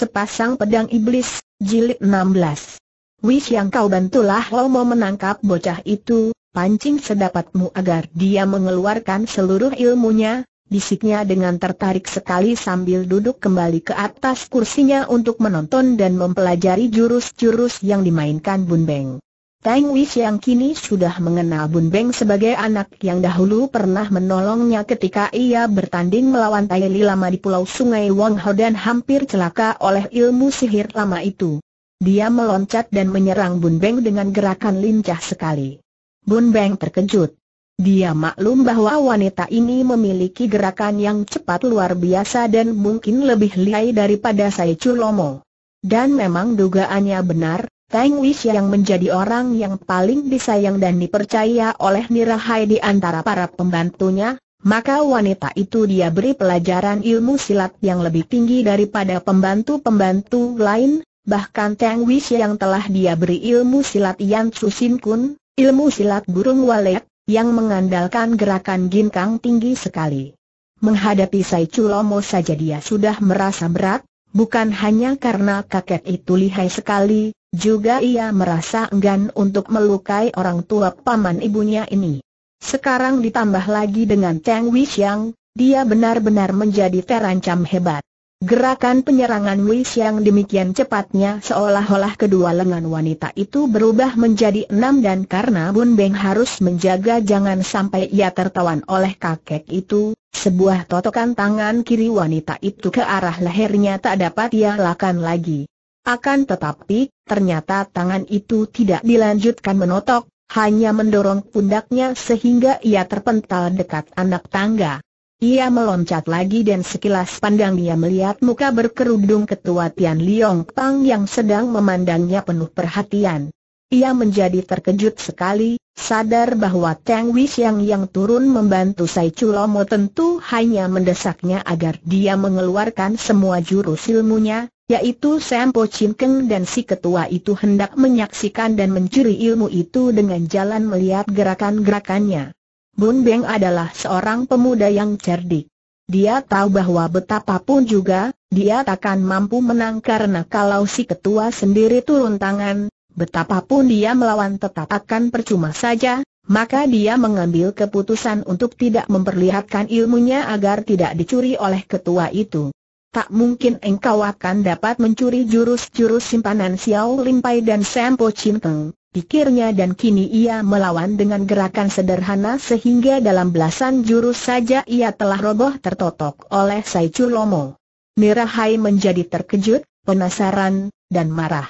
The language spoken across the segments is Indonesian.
Sepasang Pedang Iblis, Jilid 16 Wis yang kau bantulah mau menangkap bocah itu, pancing sedapatmu agar dia mengeluarkan seluruh ilmunya, bisiknya dengan tertarik sekali sambil duduk kembali ke atas kursinya untuk menonton dan mempelajari jurus-jurus yang dimainkan Bun Beng. Tang Wis yang kini sudah mengenal Bun Beng sebagai anak yang dahulu pernah menolongnya ketika ia bertanding melawan Tai Li Lama di Pulau Sungai Wang Ho dan hampir celaka oleh ilmu sihir lama itu. Dia meloncat dan menyerang Bun Beng dengan gerakan lincah sekali. Bun Beng terkejut. Dia maklum bahwa wanita ini memiliki gerakan yang cepat luar biasa dan mungkin lebih lihai daripada Sai Chulomo. Dan memang dugaannya benar, Tang Wis yang menjadi orang yang paling disayang dan dipercaya oleh Nirahai di antara para pembantunya, maka wanita itu dia beri pelajaran ilmu silat yang lebih tinggi daripada pembantu-pembantu lain, bahkan Tang Wis yang telah dia beri ilmu silat Yan Susin Kun, ilmu silat burung walet, yang mengandalkan gerakan ginkang tinggi sekali. Menghadapi Sai Chulomo saja dia sudah merasa berat, bukan hanya karena kakek itu lihai sekali, juga ia merasa enggan untuk melukai orang tua paman ibunya ini. Sekarang ditambah lagi dengan Tang Xiang, dia benar-benar menjadi terancam hebat. Gerakan penyerangan Xiang demikian cepatnya seolah-olah kedua lengan wanita itu berubah menjadi enam dan karena Bun Beng harus menjaga jangan sampai ia tertawan oleh kakek itu, sebuah totokan tangan kiri wanita itu ke arah lehernya tak dapat ia lakukan lagi. Akan tetapi, ternyata tangan itu tidak dilanjutkan menotok, hanya mendorong pundaknya sehingga ia terpental dekat anak tangga. Ia meloncat lagi dan sekilas pandang dia melihat muka berkerudung ketua Tian Liong Pang yang sedang memandangnya penuh perhatian. Ia menjadi terkejut sekali, sadar bahwa Tang Wis yang turun membantu Sai Chulomo tentu hanya mendesaknya agar dia mengeluarkan semua jurus ilmunya, yaitu Chin Keng dan si ketua itu hendak menyaksikan dan mencuri ilmu itu dengan jalan melihat gerakan-gerakannya. Bun Beng adalah seorang pemuda yang cerdik. Dia tahu bahwa betapapun juga, dia takkan mampu menang karena kalau si ketua sendiri turun tangan, betapapun dia melawan tetap akan percuma saja, maka dia mengambil keputusan untuk tidak memperlihatkan ilmunya agar tidak dicuri oleh ketua itu tak mungkin engkau akan dapat mencuri jurus-jurus simpanan Xiao Limpai dan Sempo Cinteng, pikirnya dan kini ia melawan dengan gerakan sederhana sehingga dalam belasan jurus saja ia telah roboh tertotok oleh Sai Chulomo. Nirahai menjadi terkejut, penasaran, dan marah.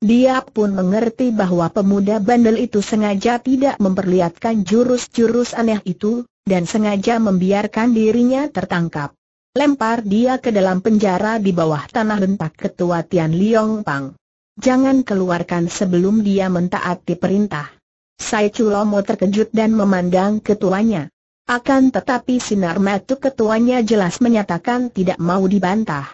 Dia pun mengerti bahwa pemuda bandel itu sengaja tidak memperlihatkan jurus-jurus aneh itu, dan sengaja membiarkan dirinya tertangkap. Lempar dia ke dalam penjara di bawah tanah bentak ketua Tian Liong Pang. Jangan keluarkan sebelum dia mentaati perintah. Sai Chulomo terkejut dan memandang ketuanya. Akan tetapi sinar mata ketuanya jelas menyatakan tidak mau dibantah.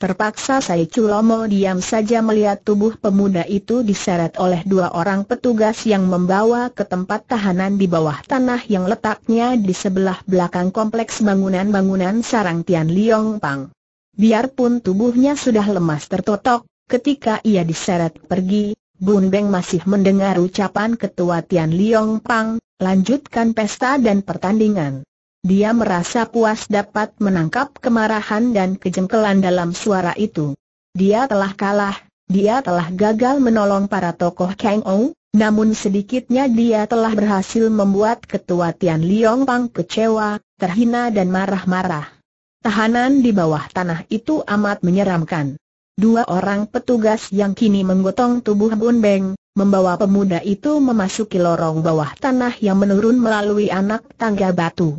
Terpaksa Sai Chulomo diam saja melihat tubuh pemuda itu diseret oleh dua orang petugas yang membawa ke tempat tahanan di bawah tanah yang letaknya di sebelah belakang kompleks bangunan-bangunan sarang Tian Liong Pang. Biarpun tubuhnya sudah lemas tertotok, ketika ia diseret pergi, Bun Beng masih mendengar ucapan ketua Tian Liong Pang, lanjutkan pesta dan pertandingan. Dia merasa puas dapat menangkap kemarahan dan kejengkelan dalam suara itu. Dia telah kalah, dia telah gagal menolong para tokoh Kang Ou, namun sedikitnya dia telah berhasil membuat ketua Tian Liong Pang kecewa, terhina dan marah-marah. Tahanan di bawah tanah itu amat menyeramkan. Dua orang petugas yang kini menggotong tubuh Bun Beng, membawa pemuda itu memasuki lorong bawah tanah yang menurun melalui anak tangga batu.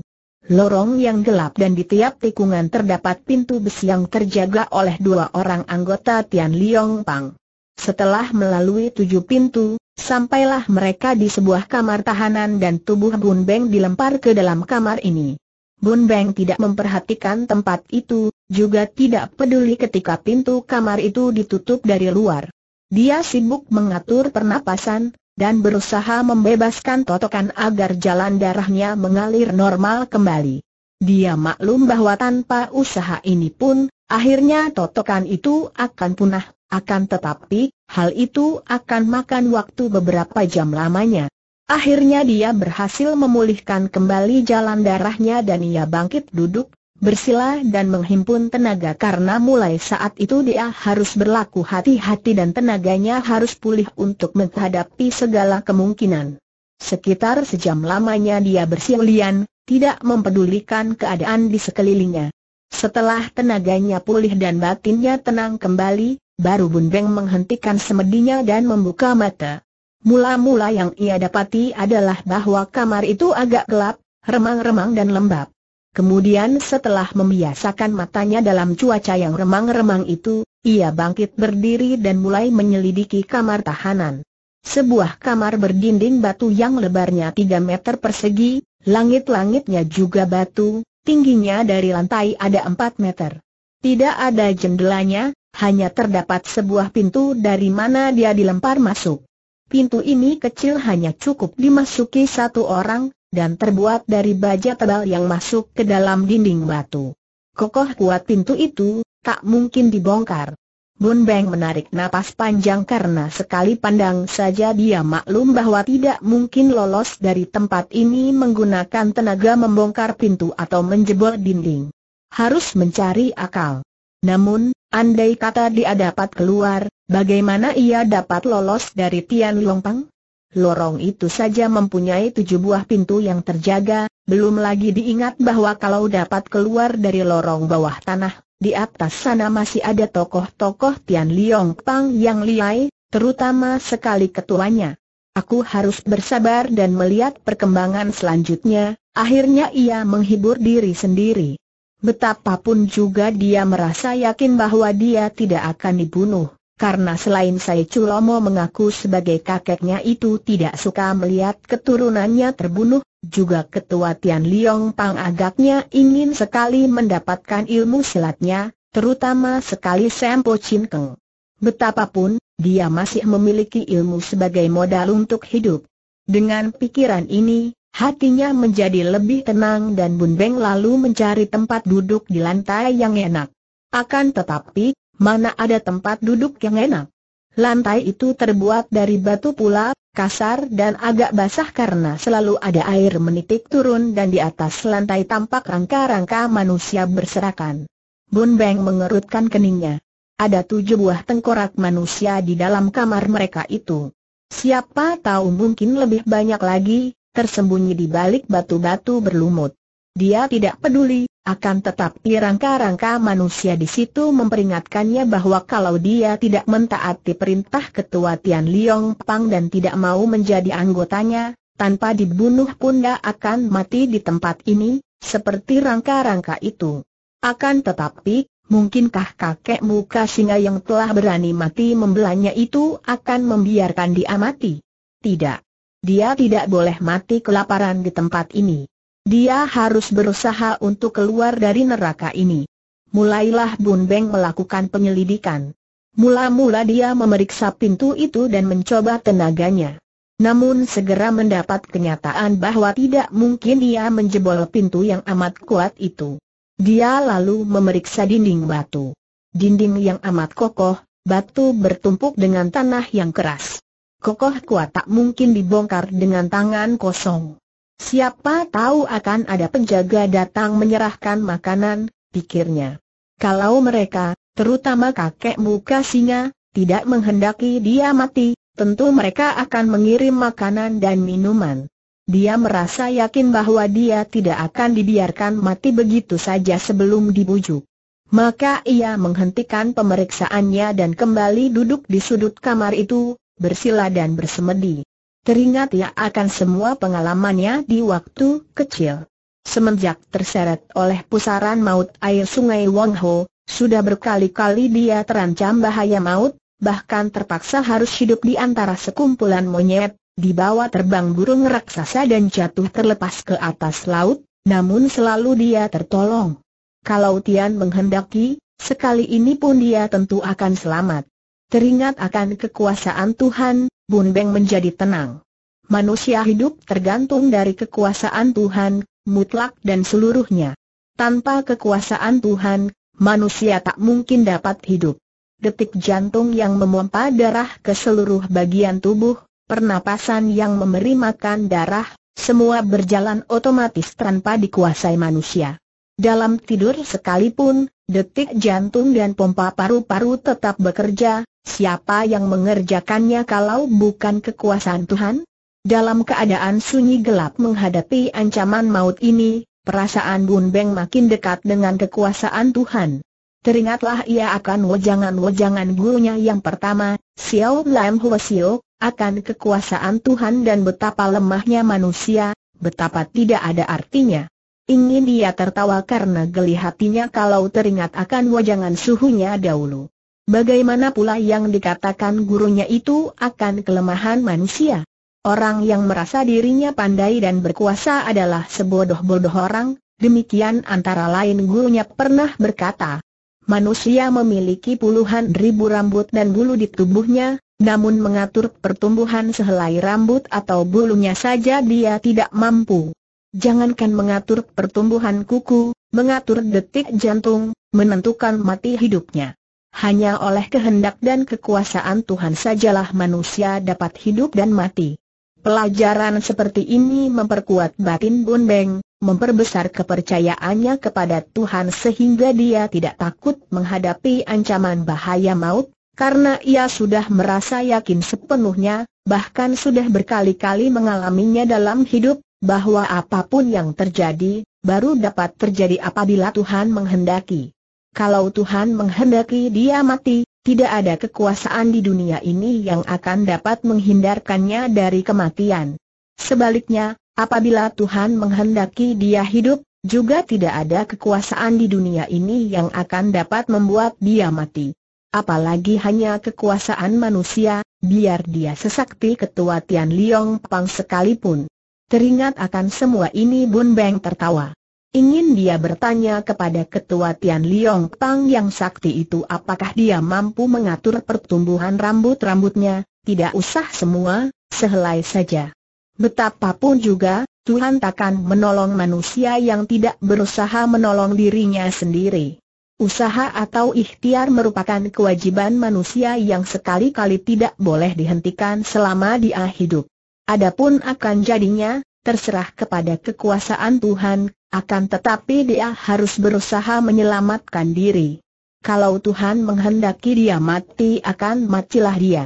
Lorong yang gelap dan di tiap tikungan terdapat pintu besi yang terjaga oleh dua orang anggota Tian Liong Pang. Setelah melalui tujuh pintu, sampailah mereka di sebuah kamar tahanan dan tubuh Bun Beng dilempar ke dalam kamar ini. Bun Beng tidak memperhatikan tempat itu, juga tidak peduli ketika pintu kamar itu ditutup dari luar. Dia sibuk mengatur pernapasan, dan berusaha membebaskan totokan agar jalan darahnya mengalir normal kembali. Dia maklum bahwa tanpa usaha ini pun, Akhirnya totokan itu akan punah, akan tetapi, hal itu akan makan waktu beberapa jam lamanya. Akhirnya dia berhasil memulihkan kembali jalan darahnya dan ia bangkit duduk, bersila dan menghimpun tenaga karena mulai saat itu dia harus berlaku hati-hati dan tenaganya harus pulih untuk menghadapi segala kemungkinan. Sekitar sejam lamanya dia bersilian, tidak mempedulikan keadaan di sekelilingnya. Setelah tenaganya pulih dan batinnya tenang kembali, baru Bun Beng menghentikan semedinya dan membuka mata. Mula-mula yang ia dapati adalah bahwa kamar itu agak gelap, remang-remang dan lembab. Kemudian setelah membiasakan matanya dalam cuaca yang remang-remang itu, ia bangkit berdiri dan mulai menyelidiki kamar tahanan. Sebuah kamar berdinding batu yang lebarnya 3 meter persegi, langit-langitnya juga batu, tingginya dari lantai ada 4 meter. Tidak ada jendelanya, hanya terdapat sebuah pintu dari mana dia dilempar masuk. Pintu ini kecil hanya cukup dimasuki satu orang, dan terbuat dari baja tebal yang masuk ke dalam dinding batu. Kokoh kuat pintu itu, tak mungkin dibongkar. Bun Beng menarik napas panjang karena sekali pandang saja dia maklum bahwa tidak mungkin lolos dari tempat ini menggunakan tenaga membongkar pintu atau menjebol dinding. Harus mencari akal. Namun, andai kata dia dapat keluar, bagaimana ia dapat lolos dari Tian Liong Pang? lorong itu saja mempunyai tujuh buah pintu yang terjaga, belum lagi diingat bahwa kalau dapat keluar dari lorong bawah tanah, di atas sana masih ada tokoh-tokoh Tian Liong Pang yang liai, terutama sekali ketuanya. Aku harus bersabar dan melihat perkembangan selanjutnya, akhirnya ia menghibur diri sendiri. Betapapun juga dia merasa yakin bahwa dia tidak akan dibunuh karena selain Sai Culomo mengaku sebagai kakeknya itu tidak suka melihat keturunannya terbunuh, juga ketua Tian Liong Pang agaknya ingin sekali mendapatkan ilmu silatnya, terutama sekali Sempo Chin Keng. Betapapun, dia masih memiliki ilmu sebagai modal untuk hidup. Dengan pikiran ini, hatinya menjadi lebih tenang dan Bun Beng lalu mencari tempat duduk di lantai yang enak. Akan tetapi, mana ada tempat duduk yang enak. Lantai itu terbuat dari batu pula, kasar dan agak basah karena selalu ada air menitik turun dan di atas lantai tampak rangka-rangka manusia berserakan. Bun Beng mengerutkan keningnya. Ada tujuh buah tengkorak manusia di dalam kamar mereka itu. Siapa tahu mungkin lebih banyak lagi, tersembunyi di balik batu-batu berlumut. Dia tidak peduli, akan tetapi rangka-rangka manusia di situ memperingatkannya bahwa kalau dia tidak mentaati perintah ketua Tian Liong Pang dan tidak mau menjadi anggotanya, tanpa dibunuh pun dia akan mati di tempat ini, seperti rangka-rangka itu. Akan tetapi, mungkinkah kakek muka singa yang telah berani mati membelanya itu akan membiarkan dia mati? Tidak. Dia tidak boleh mati kelaparan di tempat ini. Dia harus berusaha untuk keluar dari neraka ini. Mulailah Bun Beng melakukan penyelidikan. Mula-mula dia memeriksa pintu itu dan mencoba tenaganya. Namun segera mendapat kenyataan bahwa tidak mungkin dia menjebol pintu yang amat kuat itu. Dia lalu memeriksa dinding batu. Dinding yang amat kokoh, batu bertumpuk dengan tanah yang keras. Kokoh kuat tak mungkin dibongkar dengan tangan kosong. Siapa tahu akan ada penjaga datang menyerahkan makanan, pikirnya. Kalau mereka, terutama kakek muka singa, tidak menghendaki dia mati, tentu mereka akan mengirim makanan dan minuman. Dia merasa yakin bahwa dia tidak akan dibiarkan mati begitu saja sebelum dibujuk. Maka ia menghentikan pemeriksaannya dan kembali duduk di sudut kamar itu, bersila dan bersemedi. Teringat ya akan semua pengalamannya di waktu kecil. Semenjak terseret oleh pusaran maut air sungai Wong Ho, sudah berkali-kali dia terancam bahaya maut, bahkan terpaksa harus hidup di antara sekumpulan monyet, di bawah terbang burung raksasa dan jatuh terlepas ke atas laut, namun selalu dia tertolong. Kalau Tian menghendaki, sekali ini pun dia tentu akan selamat. Teringat akan kekuasaan Tuhan, Bun Beng menjadi tenang. Manusia hidup tergantung dari kekuasaan Tuhan, mutlak dan seluruhnya. Tanpa kekuasaan Tuhan, manusia tak mungkin dapat hidup. Detik jantung yang memompa darah ke seluruh bagian tubuh, pernapasan yang memberi makan darah, semua berjalan otomatis tanpa dikuasai manusia. Dalam tidur sekalipun, detik jantung dan pompa paru-paru tetap bekerja, siapa yang mengerjakannya kalau bukan kekuasaan Tuhan? Dalam keadaan sunyi gelap menghadapi ancaman maut ini, perasaan Bun Beng makin dekat dengan kekuasaan Tuhan. Teringatlah ia akan wejangan-wejangan gurunya yang pertama, Xiao Lam Huasio, akan kekuasaan Tuhan dan betapa lemahnya manusia, betapa tidak ada artinya. Ingin dia tertawa karena geli hatinya kalau teringat akan wejangan suhunya dahulu. Bagaimana pula yang dikatakan gurunya itu akan kelemahan manusia? Orang yang merasa dirinya pandai dan berkuasa adalah sebodoh-bodoh orang, demikian antara lain gurunya pernah berkata. Manusia memiliki puluhan ribu rambut dan bulu di tubuhnya, namun mengatur pertumbuhan sehelai rambut atau bulunya saja dia tidak mampu. Jangankan mengatur pertumbuhan kuku, mengatur detik jantung, menentukan mati hidupnya. Hanya oleh kehendak dan kekuasaan Tuhan sajalah manusia dapat hidup dan mati. Pelajaran seperti ini memperkuat batin Bun Beng, memperbesar kepercayaannya kepada Tuhan sehingga dia tidak takut menghadapi ancaman bahaya maut, karena ia sudah merasa yakin sepenuhnya, bahkan sudah berkali-kali mengalaminya dalam hidup, bahwa apa pun yang terjadi, baru dapat terjadi apabila Tuhan menghendaki. Kalau Tuhan menghendaki dia mati, tidak ada kekuasaan di dunia ini yang akan dapat menghindarkannya dari kematian. Sebaliknya, apabila Tuhan menghendaki dia hidup, juga tidak ada kekuasaan di dunia ini yang akan dapat membuat dia mati. Apalagi hanya kekuasaan manusia, biar dia sesakti ketua Tian Liong Pang sekalipun. Teringat akan semua ini Bun Beng tertawa. Ingin dia bertanya kepada ketua Tian Liong Pang yang sakti itu apakah dia mampu mengatur pertumbuhan rambut-rambutnya, tidak usah semua, sehelai saja. Betapapun juga, Tuhan takkan menolong manusia yang tidak berusaha menolong dirinya sendiri. Usaha atau ikhtiar merupakan kewajiban manusia yang sekali-kali tidak boleh dihentikan selama dia hidup. Adapun akan jadinya, terserah kepada kekuasaan Tuhan, akan tetapi dia harus berusaha menyelamatkan diri. Kalau Tuhan menghendaki dia mati akan matilah dia.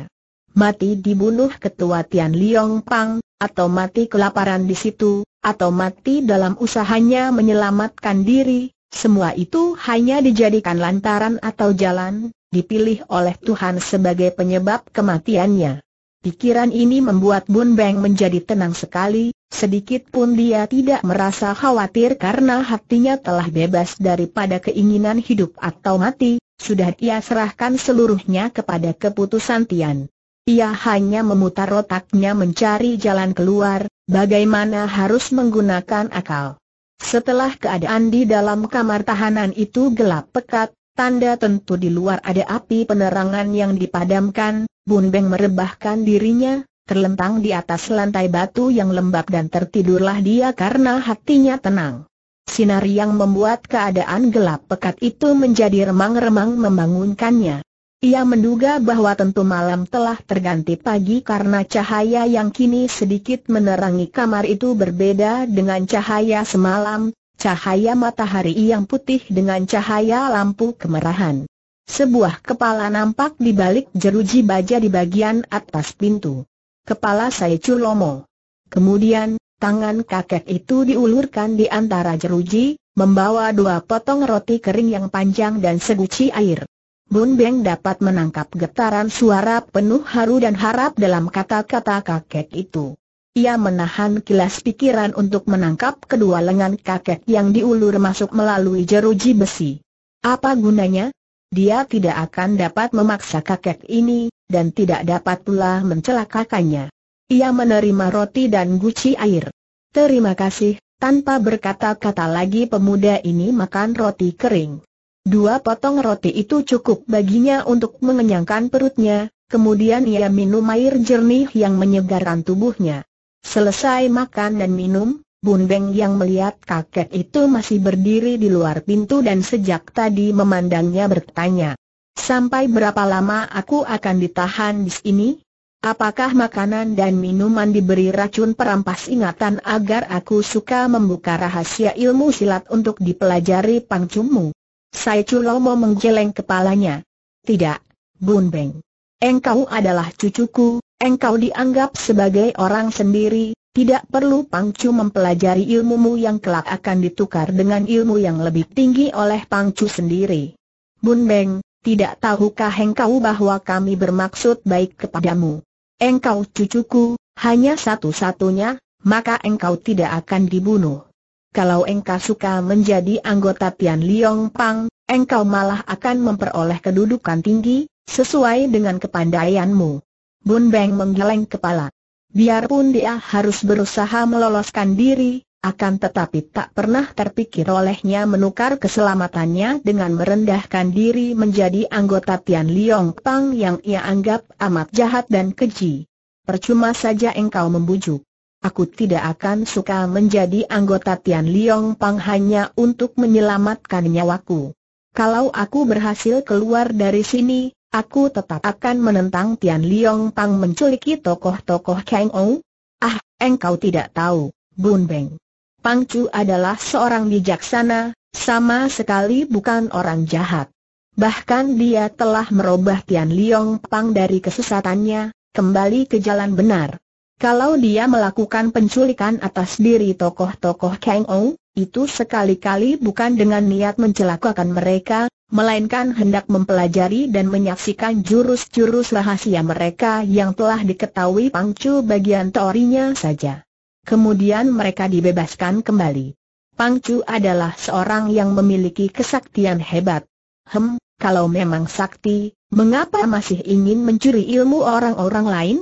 Mati dibunuh ketua Tian Liong Pang, atau mati kelaparan di situ, atau mati dalam usahanya menyelamatkan diri, semua itu hanya dijadikan lantaran atau jalan, dipilih oleh Tuhan sebagai penyebab kematiannya. Pikiran ini membuat Bun Beng menjadi tenang sekali, sedikit pun dia tidak merasa khawatir karena hatinya telah bebas daripada keinginan hidup atau mati, sudah ia serahkan seluruhnya kepada keputusan Tian. Ia hanya memutar otaknya mencari jalan keluar, bagaimana harus menggunakan akal. Setelah keadaan di dalam kamar tahanan itu gelap pekat, tanda tentu di luar ada api penerangan yang dipadamkan, Bun Beng merebahkan dirinya, terlentang di atas lantai batu yang lembab dan tertidurlah dia karena hatinya tenang. Sinar yang membuat keadaan gelap pekat itu menjadi remang-remang membangunkannya. Ia menduga bahwa tentu malam telah terganti pagi karena cahaya yang kini sedikit menerangi kamar itu berbeda dengan cahaya semalam, cahaya matahari yang putih dengan cahaya lampu kemerahan. Sebuah kepala nampak di balik jeruji baja di bagian atas pintu. Kepala saya Culomo. Kemudian, tangan kakek itu diulurkan di antara jeruji, membawa dua potong roti kering yang panjang dan seguci air. Bun Beng dapat menangkap getaran suara penuh haru dan harap dalam kata-kata kakek itu. Ia menahan kilas pikiran untuk menangkap kedua lengan kakek yang diulur masuk melalui jeruji besi. Apa gunanya? Dia tidak akan dapat memaksa kakek ini, dan tidak dapat pula mencelakakannya. Ia menerima roti dan guci air. Terima kasih, tanpa berkata-kata lagi pemuda ini makan roti kering. Dua potong roti itu cukup baginya untuk mengenyangkan perutnya, kemudian ia minum air jernih yang menyegarkan tubuhnya. Selesai makan dan minum, Bun Beng yang melihat kakek itu masih berdiri di luar pintu dan sejak tadi memandangnya bertanya. Sampai berapa lama aku akan ditahan di sini? Apakah makanan dan minuman diberi racun perampas ingatan agar aku suka membuka rahasia ilmu silat untuk dipelajari pangcumu? Sai Chulomo menggeleng kepalanya. Tidak, Bun Beng. Engkau adalah cucuku, engkau dianggap sebagai orang sendiri, tidak perlu Pangcu mempelajari ilmumu yang kelak akan ditukar dengan ilmu yang lebih tinggi oleh Pangcu sendiri. Bun Beng, tidak tahukah engkau bahwa kami bermaksud baik kepadamu? Engkau cucuku, hanya satu-satunya, maka engkau tidak akan dibunuh. Kalau engkau suka menjadi anggota Tian Liong Pang, engkau malah akan memperoleh kedudukan tinggi, sesuai dengan kepandaianmu. Bun Beng menggeleng kepala. Biarpun dia harus berusaha meloloskan diri, akan tetapi tak pernah terpikir olehnya menukar keselamatannya dengan merendahkan diri menjadi anggota Tian Liong Pang yang ia anggap amat jahat dan keji. Percuma saja engkau membujuk. Aku tidak akan suka menjadi anggota Tian Liong Pang hanya untuk menyelamatkan nyawaku. Kalau aku berhasil keluar dari sini, Aku tetap akan menentang Tian Liong Pang menculiki tokoh-tokoh Kang Ou. Ah, engkau tidak tahu, Bun Beng. Pang Chu adalah seorang bijaksana, sama sekali bukan orang jahat. Bahkan dia telah merubah Tian Liong Pang dari kesesatannya, kembali ke jalan benar. Kalau dia melakukan penculikan atas diri tokoh-tokoh Kang Ou, itu sekali-kali bukan dengan niat mencelakakan mereka, melainkan hendak mempelajari dan menyaksikan jurus-jurus rahasia mereka yang telah diketahui Pangcu bagian teorinya saja. Kemudian mereka dibebaskan kembali. Pangcu adalah seorang yang memiliki kesaktian hebat. Hem, kalau memang sakti, mengapa masih ingin mencuri ilmu orang-orang lain?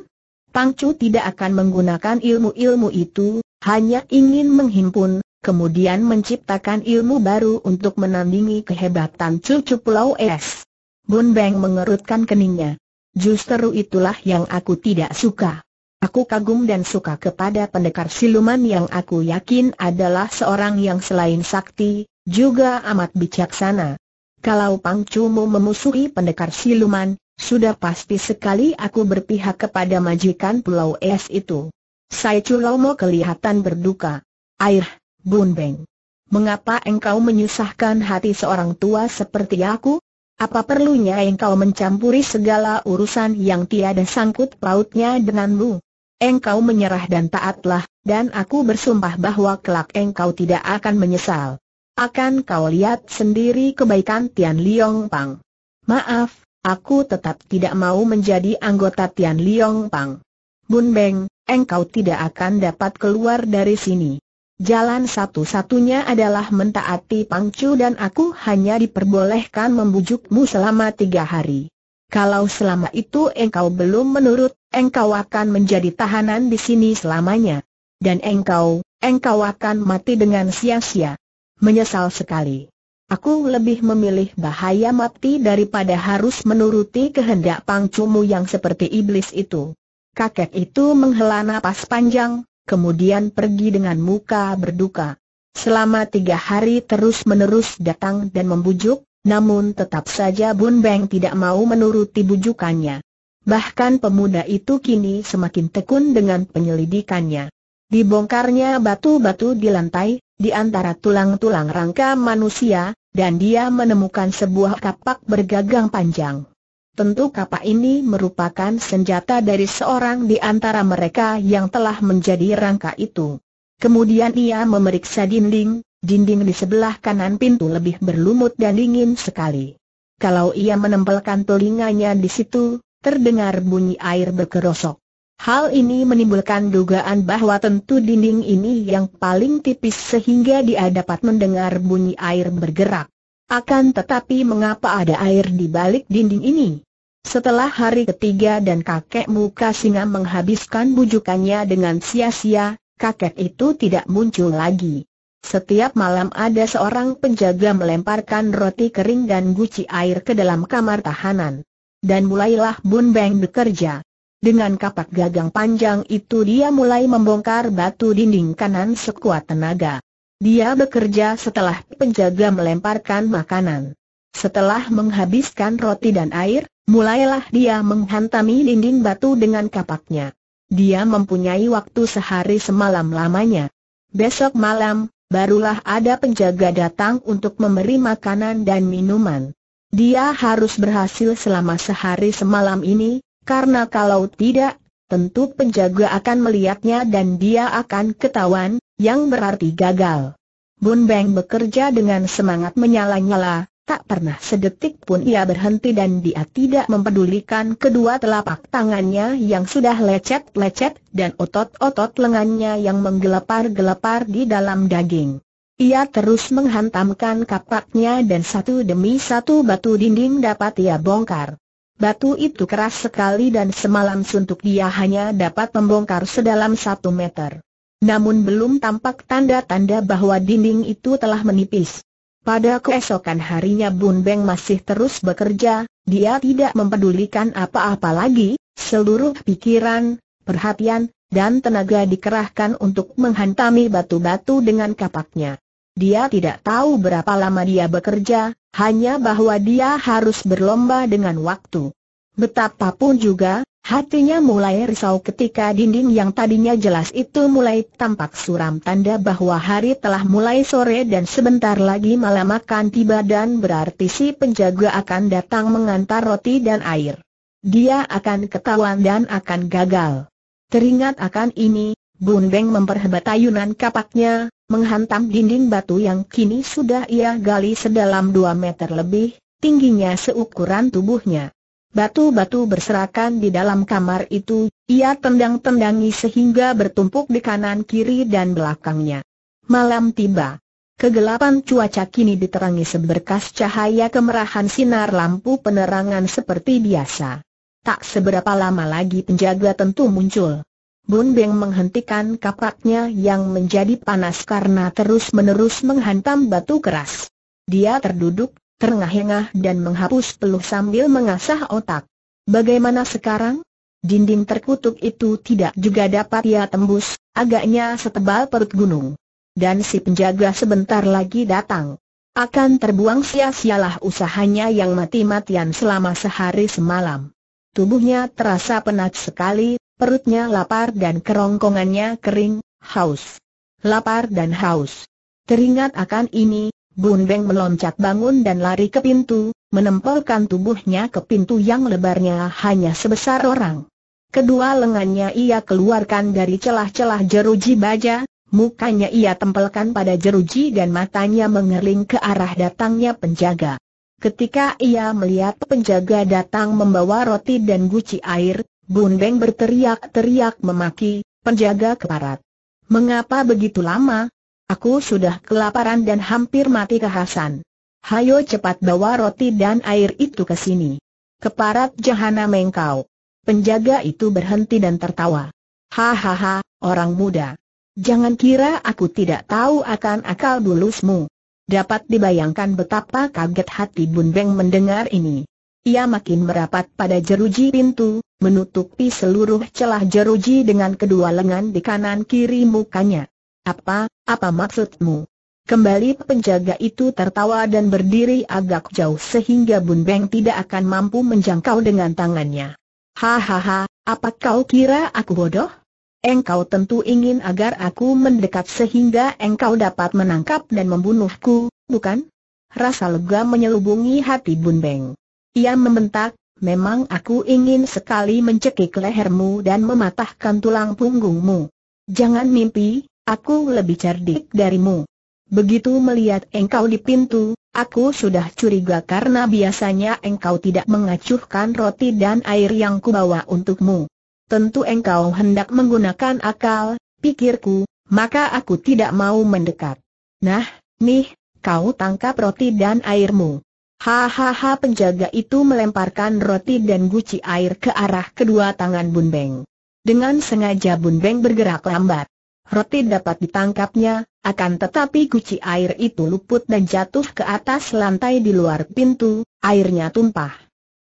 Pangcu tidak akan menggunakan ilmu-ilmu itu, hanya ingin menghimpun, kemudian menciptakan ilmu baru untuk menandingi kehebatan cucu Pulau Es. Bun Beng mengerutkan keningnya. Justru itulah yang aku tidak suka. Aku kagum dan suka kepada pendekar siluman yang aku yakin adalah seorang yang selain sakti, juga amat bijaksana. Kalau Pangcumu memusuhi pendekar siluman, sudah pasti sekali aku berpihak kepada majikan Pulau Es itu. Sai Culomo kelihatan berduka. Air, Bun Beng. Mengapa engkau menyusahkan hati seorang tua seperti aku? Apa perlunya engkau mencampuri segala urusan yang tiada sangkut pautnya denganmu? Engkau menyerah dan taatlah, dan aku bersumpah bahwa kelak engkau tidak akan menyesal. Akan kau lihat sendiri kebaikan Tian Liong Pang. Maaf, aku tetap tidak mau menjadi anggota Tian Liong Pang. Bun Beng, engkau tidak akan dapat keluar dari sini. Jalan satu-satunya adalah mentaati Pangcu dan aku hanya diperbolehkan membujukmu selama tiga hari. Kalau selama itu engkau belum menurut, engkau akan menjadi tahanan di sini selamanya. Dan engkau, engkau akan mati dengan sia-sia. Menyesal sekali. Aku lebih memilih bahaya mati daripada harus menuruti kehendak pangcumu yang seperti iblis itu. Kakek itu menghela napas panjang, kemudian pergi dengan muka berduka. Selama tiga hari terus-menerus datang dan membujuk, namun tetap saja Bun Beng tidak mau menuruti bujukannya. Bahkan pemuda itu kini semakin tekun dengan penyelidikannya. Dibongkarnya batu-batu di lantai, di antara tulang-tulang rangka manusia, dan dia menemukan sebuah kapak bergagang panjang. Tentu kapak ini merupakan senjata dari seorang di antara mereka yang telah menjadi rangka itu. Kemudian ia memeriksa dinding, dinding di sebelah kanan pintu lebih berlumut dan dingin sekali. Kalau ia menempelkan telinganya di situ, terdengar bunyi air berkerosok. Hal ini menimbulkan dugaan bahwa tentu dinding ini yang paling tipis sehingga dia dapat mendengar bunyi air bergerak. Akan tetapi mengapa ada air di balik dinding ini? Setelah hari ketiga dan kakek muka singa menghabiskan bujukannya dengan sia-sia, kakek itu tidak muncul lagi. Setiap malam ada seorang penjaga melemparkan roti kering dan guci air ke dalam kamar tahanan. Dan mulailah Bun Beng bekerja. Dengan kapak gagang panjang itu dia mulai membongkar batu dinding kanan sekuat tenaga. Dia bekerja setelah penjaga melemparkan makanan. Setelah menghabiskan roti dan air, mulailah dia menghantami dinding batu dengan kapaknya. Dia mempunyai waktu sehari semalam lamanya. Besok malam, barulah ada penjaga datang untuk memberi makanan dan minuman. Dia harus berhasil selama sehari semalam ini, karena kalau tidak, tentu penjaga akan melihatnya dan dia akan ketahuan, yang berarti gagal. Bun Beng bekerja dengan semangat menyala-nyala, tak pernah sedetik pun ia berhenti dan dia tidak mempedulikan kedua telapak tangannya yang sudah lecet-lecet dan otot-otot lengannya yang menggelepar-gelepar di dalam daging. Ia terus menghantamkan kapaknya dan satu demi satu batu dinding dapat ia bongkar. Batu itu keras sekali dan semalam suntuk dia hanya dapat membongkar sedalam satu meter. Namun belum tampak tanda-tanda bahwa dinding itu telah menipis. Pada keesokan harinya Bun Beng masih terus bekerja, dia tidak mempedulikan apa-apa lagi, seluruh pikiran, perhatian, dan tenaga dikerahkan untuk menghantami batu-batu dengan kapaknya. Dia tidak tahu berapa lama dia bekerja, hanya bahwa dia harus berlomba dengan waktu. Betapapun juga, hatinya mulai risau ketika dinding yang tadinya jelas itu mulai tampak suram tanda bahwa hari telah mulai sore dan sebentar lagi malam akan tiba dan berarti si penjaga akan datang mengantar roti dan air. Dia akan ketahuan dan akan gagal. Teringat akan ini, Bun Beng memperhebat ayunan kapaknya, menghantam dinding batu yang kini sudah ia gali sedalam dua meter lebih, tingginya seukuran tubuhnya. Batu-batu berserakan di dalam kamar itu, ia tendang-tendangi sehingga bertumpuk di kanan kiri dan belakangnya. Malam tiba. Kegelapan cuaca kini diterangi seberkas cahaya kemerahan sinar lampu penerangan seperti biasa. Tak seberapa lama lagi penjaga tentu muncul. Bun Beng menghentikan kapaknya yang menjadi panas karena terus-menerus menghantam batu keras. Dia terduduk, terengah-engah dan menghapus peluh sambil mengasah otak. Bagaimana sekarang? Dinding terkutuk itu tidak juga dapat ia tembus, agaknya setebal perut gunung. Dan si penjaga sebentar lagi datang. Akan terbuang sia-sialah usahanya yang mati-matian selama sehari semalam. Tubuhnya terasa penat sekali, Perutnya lapar dan kerongkongannya kering, haus. Lapar dan haus. Teringat akan ini, Bun Beng meloncat bangun dan lari ke pintu, menempelkan tubuhnya ke pintu yang lebarnya hanya sebesar orang. Kedua lengannya ia keluarkan dari celah-celah jeruji baja, mukanya ia tempelkan pada jeruji dan matanya mengerling ke arah datangnya penjaga. Ketika ia melihat penjaga datang membawa roti dan guci air, Bun Beng berteriak-teriak memaki, penjaga keparat. Mengapa begitu lama? Aku sudah kelaparan dan hampir mati kehasan. Hayo cepat bawa roti dan air itu ke sini. Keparat jahana mengkau. Penjaga itu berhenti dan tertawa. Hahaha, orang muda. Jangan kira aku tidak tahu akan akal bulusmu. Dapat dibayangkan betapa kaget hati Bun Beng mendengar ini. Ia makin merapat pada jeruji pintu, menutupi seluruh celah jeruji dengan kedua lengan di kanan kiri mukanya. Apa, apa maksudmu? Kembali penjaga itu tertawa dan berdiri agak jauh sehingga Bun Beng tidak akan mampu menjangkau dengan tangannya. Hahaha, apa kau kira aku bodoh? Engkau tentu ingin agar aku mendekat sehingga engkau dapat menangkap dan membunuhku, bukan? Rasa lega menyelubungi hati Bun Beng. Ia membentak, memang aku ingin sekali mencekik lehermu dan mematahkan tulang punggungmu. Jangan mimpi, aku lebih cerdik darimu. Begitu melihat engkau di pintu, aku sudah curiga karena biasanya engkau tidak mengacuhkan roti dan air yang kubawa untukmu. Tentu engkau hendak menggunakan akal, pikirku, maka aku tidak mau mendekat. Nah, nih, kau tangkap roti dan airmu. Hahaha penjaga itu melemparkan roti dan guci air ke arah kedua tangan Bun Beng. Dengan sengaja Bun Beng bergerak lambat. Roti dapat ditangkapnya, akan tetapi guci air itu luput dan jatuh ke atas lantai di luar pintu, airnya tumpah.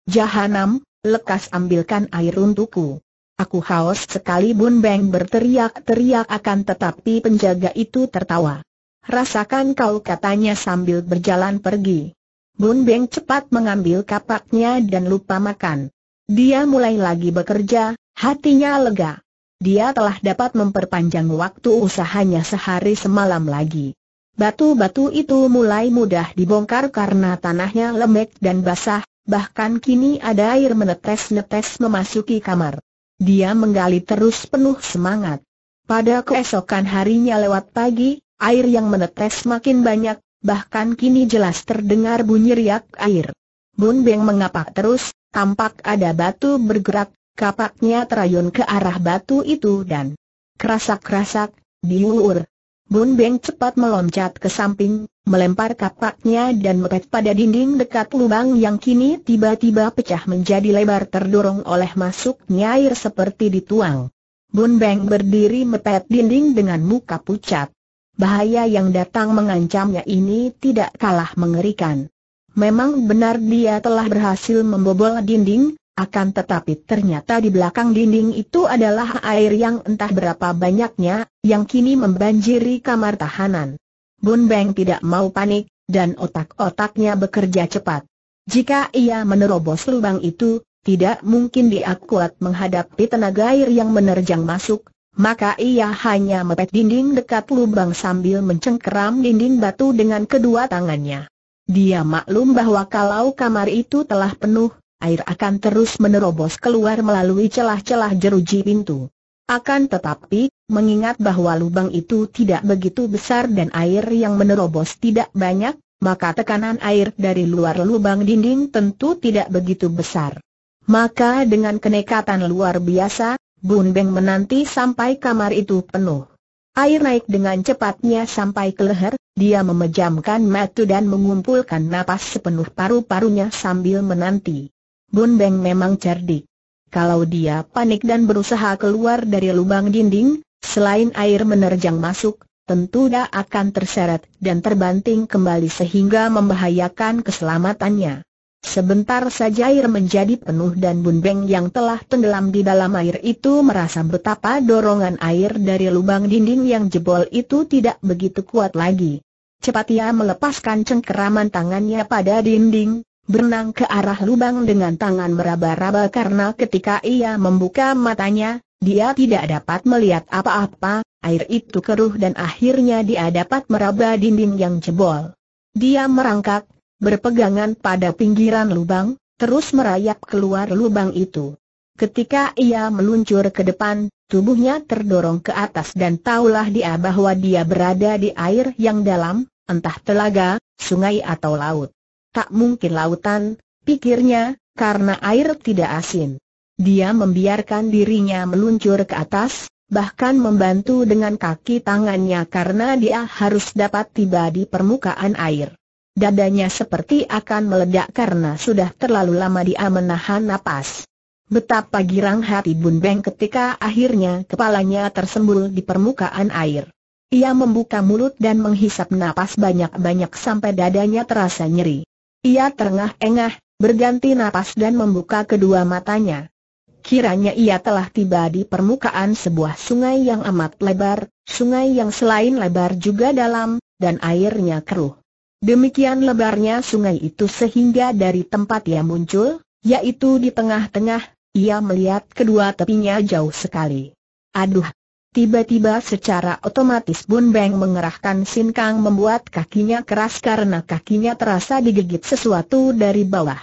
Jahanam, lekas ambilkan air untukku. Aku haus sekali Bun Beng berteriak-teriak akan tetapi penjaga itu tertawa. Rasakan kau katanya sambil berjalan pergi. Bun Beng cepat mengambil kapaknya dan lupa makan. Dia mulai lagi bekerja, hatinya lega. Dia telah dapat memperpanjang waktu usahanya sehari semalam lagi. Batu-batu itu mulai mudah dibongkar karena tanahnya lembek dan basah, bahkan kini ada air menetes-netes memasuki kamar. Dia menggali terus penuh semangat. Pada keesokan harinya lewat pagi, air yang menetes makin banyak, bahkan kini jelas terdengar bunyi riak air. Bun Beng mengapak terus, tampak ada batu bergerak, kapaknya terayun ke arah batu itu dan kerasak-kerasak, diulur. Bun Beng cepat meloncat ke samping, melempar kapaknya dan mepet pada dinding dekat lubang yang kini tiba-tiba pecah menjadi lebar terdorong oleh masuknya air seperti dituang. Bun Beng berdiri mepet dinding dengan muka pucat. Bahaya yang datang mengancamnya ini tidak kalah mengerikan. Memang benar dia telah berhasil membobol dinding, akan tetapi ternyata di belakang dinding itu adalah air yang entah berapa banyaknya, yang kini membanjiri kamar tahanan. Bun Beng tidak mau panik, dan otak-otaknya bekerja cepat. Jika ia menerobos lubang itu, tidak mungkin dia kuat menghadapi tenaga air yang menerjang masuk, maka ia hanya mepet dinding dekat lubang sambil mencengkeram dinding batu dengan kedua tangannya. Dia maklum bahwa kalau kamar itu telah penuh, air akan terus menerobos keluar melalui celah-celah jeruji pintu. Akan tetapi, mengingat bahwa lubang itu tidak begitu besar dan air yang menerobos tidak banyak, maka tekanan air dari luar lubang dinding tentu tidak begitu besar. Maka dengan kenekatan luar biasa, Bun Beng menanti sampai kamar itu penuh. Air naik dengan cepatnya sampai ke leher, dia memejamkan mata dan mengumpulkan napas sepenuh paru-parunya sambil menanti. Bun Beng memang cerdik. Kalau dia panik dan berusaha keluar dari lubang dinding, selain air menerjang masuk, tentu dia akan terseret dan terbanting kembali sehingga membahayakan keselamatannya. Sebentar saja air menjadi penuh dan Bun Beng yang telah tenggelam di dalam air itu merasa betapa dorongan air dari lubang dinding yang jebol itu tidak begitu kuat lagi. Cepat ia melepaskan cengkeraman tangannya pada dinding, berenang ke arah lubang dengan tangan meraba-raba karena ketika ia membuka matanya, dia tidak dapat melihat apa-apa, air itu keruh dan akhirnya dia dapat meraba dinding yang jebol. Dia merangkak, berpegangan pada pinggiran lubang, terus merayap keluar lubang itu. Ketika ia meluncur ke depan, tubuhnya terdorong ke atas dan taulah dia bahwa dia berada di air yang dalam, entah telaga, sungai atau laut. Tak mungkin lautan, pikirnya, karena air tidak asin. Dia membiarkan dirinya meluncur ke atas, bahkan membantu dengan kaki tangannya karena dia harus dapat tiba di permukaan air. Dadanya seperti akan meledak karena sudah terlalu lama dia menahan napas. Betapa girang hati Bun Beng ketika akhirnya kepalanya tersembul di permukaan air. Ia membuka mulut dan menghisap napas banyak-banyak sampai dadanya terasa nyeri. Ia terengah-engah, berganti napas dan membuka kedua matanya. Kiranya ia telah tiba di permukaan sebuah sungai yang amat lebar, sungai yang selain lebar juga dalam, dan airnya keruh. Demikian lebarnya sungai itu sehingga dari tempat ia muncul, yaitu di tengah-tengah, ia melihat kedua tepinya jauh sekali. Aduh! Tiba-tiba secara otomatis Bun Beng mengerahkan sinkang membuat kakinya keras karena kakinya terasa digigit sesuatu dari bawah.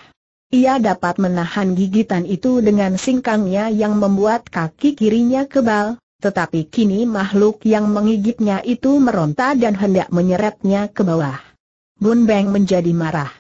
Ia dapat menahan gigitan itu dengan singkangnya yang membuat kaki kirinya kebal, tetapi kini makhluk yang menggigitnya itu meronta dan hendak menyeretnya ke bawah. Bun Beng menjadi marah.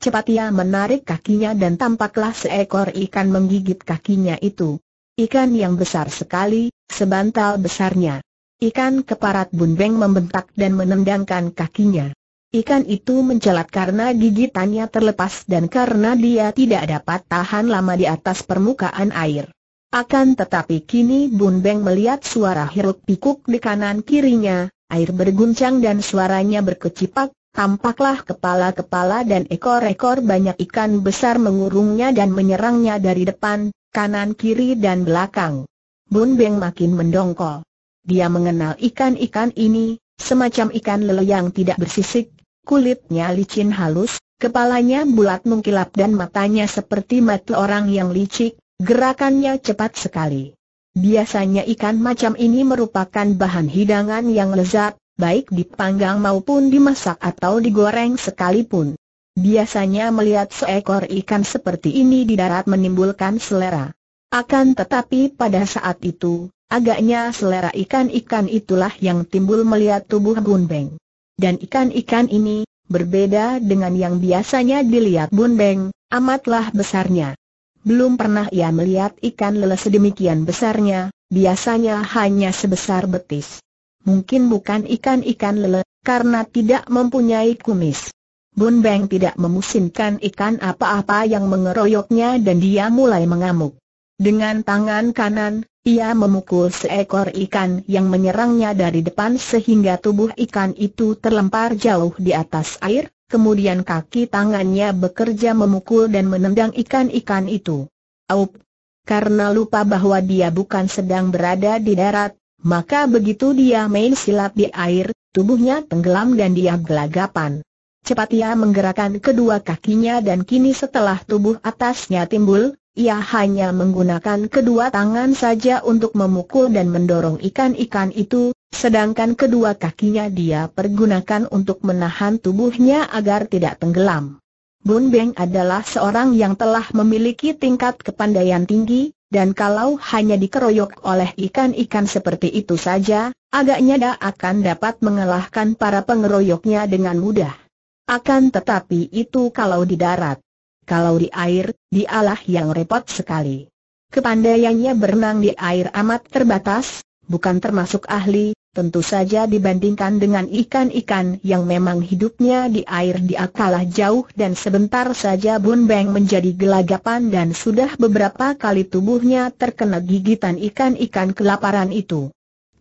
Cepat ia menarik kakinya dan tampaklah seekor ikan menggigit kakinya itu. Ikan yang besar sekali, sebantal besarnya. Ikan keparat Bun Beng membentak dan menendangkan kakinya. Ikan itu mencelat karena gigitannya terlepas dan karena dia tidak dapat tahan lama di atas permukaan air. Akan tetapi kini Bun Beng melihat suara hiruk pikuk di kanan kirinya, air berguncang dan suaranya berkecipak, Tampaklah kepala-kepala dan ekor-ekor banyak ikan besar mengurungnya dan menyerangnya dari depan, kanan kiri dan belakang. Bun Beng makin mendongkol. Dia mengenal ikan-ikan ini, semacam ikan lele yang tidak bersisik, kulitnya licin halus, kepalanya bulat mengkilap dan matanya seperti mata orang yang licik, gerakannya cepat sekali. Biasanya ikan macam ini merupakan bahan hidangan yang lezat, baik dipanggang maupun dimasak atau digoreng sekalipun. Biasanya melihat seekor ikan seperti ini di darat menimbulkan selera. Akan tetapi pada saat itu, agaknya selera ikan-ikan itulah yang timbul melihat tubuh Bun Beng. Dan ikan-ikan ini, berbeda dengan yang biasanya dilihat Bun Beng, amatlah besarnya. Belum pernah ia melihat ikan lele sedemikian besarnya, biasanya hanya sebesar betis. Mungkin bukan ikan-ikan lele, karena tidak mempunyai kumis. Bun Beng tidak memusinkan ikan apa-apa yang mengeroyoknya dan dia mulai mengamuk. Dengan tangan kanan, ia memukul seekor ikan yang menyerangnya dari depan sehingga tubuh ikan itu terlempar jauh di atas air, kemudian kaki tangannya bekerja memukul dan menendang ikan-ikan itu. Aup! Karena lupa bahwa dia bukan sedang berada di darat, maka begitu dia main silat di air, tubuhnya tenggelam dan dia gelagapan. Cepat ia menggerakkan kedua kakinya dan kini setelah tubuh atasnya timbul, ia hanya menggunakan kedua tangan saja untuk memukul dan mendorong ikan-ikan itu, sedangkan kedua kakinya dia pergunakan untuk menahan tubuhnya agar tidak tenggelam. Bun Beng adalah seorang yang telah memiliki tingkat kepandaian tinggi, dan kalau hanya dikeroyok oleh ikan-ikan seperti itu saja, agaknya dia akan dapat mengalahkan para pengeroyoknya dengan mudah. Akan tetapi itu kalau di darat. Kalau di air, dialah yang repot sekali. Kepandaiannya berenang di air amat terbatas, bukan termasuk ahli, tentu saja dibandingkan dengan ikan-ikan yang memang hidupnya di air dia kalah jauh dan sebentar saja Bun Beng menjadi gelagapan dan sudah beberapa kali tubuhnya terkena gigitan ikan-ikan kelaparan itu.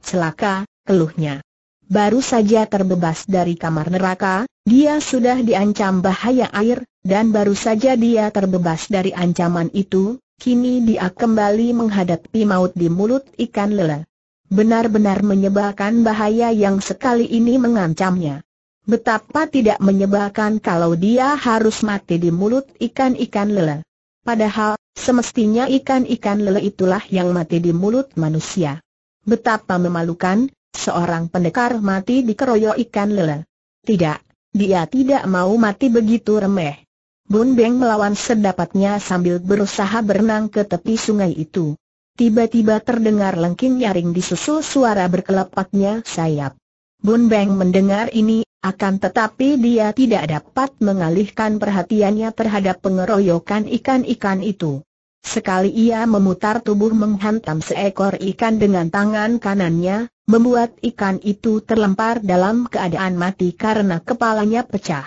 Celaka, keluhnya. Baru saja terbebas dari kamar neraka, dia sudah diancam bahaya air, dan baru saja dia terbebas dari ancaman itu, kini dia kembali menghadapi maut di mulut ikan lele. Benar-benar menyebalkan bahaya yang sekali ini mengancamnya. Betapa tidak menyebalkan kalau dia harus mati di mulut ikan-ikan lele. Padahal, semestinya ikan-ikan lele itulah yang mati di mulut manusia. Betapa memalukan, seorang pendekar mati dikeroyok ikan lele. Tidak, dia tidak mau mati begitu remeh. Bun Beng melawan sedapatnya sambil berusaha berenang ke tepi sungai itu. Tiba-tiba terdengar lengking nyaring disusul suara berkelepaknya sayap. Bun Beng mendengar ini, akan tetapi dia tidak dapat mengalihkan perhatiannya terhadap pengeroyokan ikan-ikan itu. Sekali ia memutar tubuh menghantam seekor ikan dengan tangan kanannya, membuat ikan itu terlempar dalam keadaan mati karena kepalanya pecah.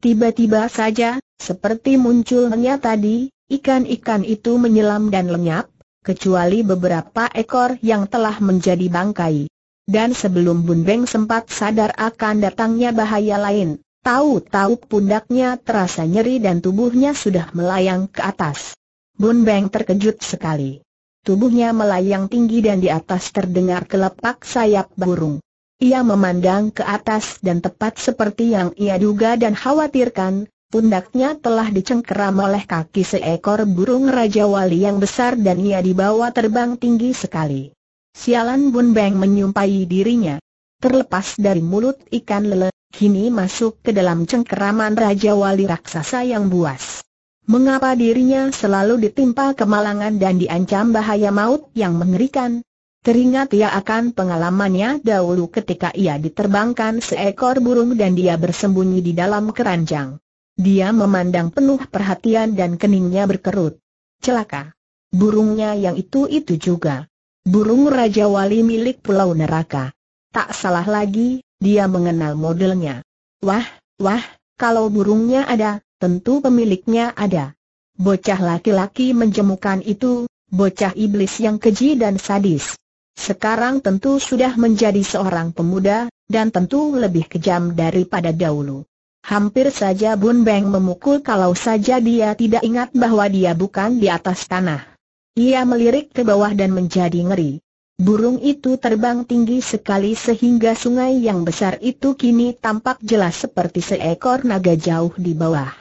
Tiba-tiba saja, seperti munculnya tadi, ikan-ikan itu menyelam dan lenyap, kecuali beberapa ekor yang telah menjadi bangkai. Dan sebelum Bun Beng sempat sadar akan datangnya bahaya lain, tahu-tahu pundaknya terasa nyeri dan tubuhnya sudah melayang ke atas. Bun Beng terkejut sekali. Tubuhnya melayang tinggi dan di atas terdengar kelepak sayap burung. Ia memandang ke atas dan tepat seperti yang ia duga dan khawatirkan, Pundaknya telah dicengkeram oleh kaki seekor burung Raja Wali yang besar dan ia dibawa terbang tinggi sekali. Sialan Bun Beng menyumpai dirinya. Terlepas dari mulut ikan lele, kini masuk ke dalam cengkeraman Raja Wali raksasa yang buas. Mengapa dirinya selalu ditimpa kemalangan dan diancam bahaya maut yang mengerikan? Teringat ia akan pengalamannya dahulu ketika ia diterbangkan seekor burung dan dia bersembunyi di dalam keranjang. Dia memandang penuh perhatian dan keningnya berkerut. Celaka. Burungnya yang itu-itu juga. Burung Raja Wali milik Pulau Neraka. Tak salah lagi, dia mengenal modelnya. Wah, wah, kalau burungnya ada, tentu pemiliknya ada. Bocah laki-laki menjemukan itu, bocah iblis yang keji dan sadis. Sekarang tentu sudah menjadi seorang pemuda, dan tentu lebih kejam daripada dahulu. Hampir saja Bun Beng memukul kalau saja dia tidak ingat bahwa dia bukan di atas tanah. Ia melirik ke bawah dan menjadi ngeri. Burung itu terbang tinggi sekali sehingga sungai yang besar itu kini tampak jelas seperti seekor naga jauh di bawah.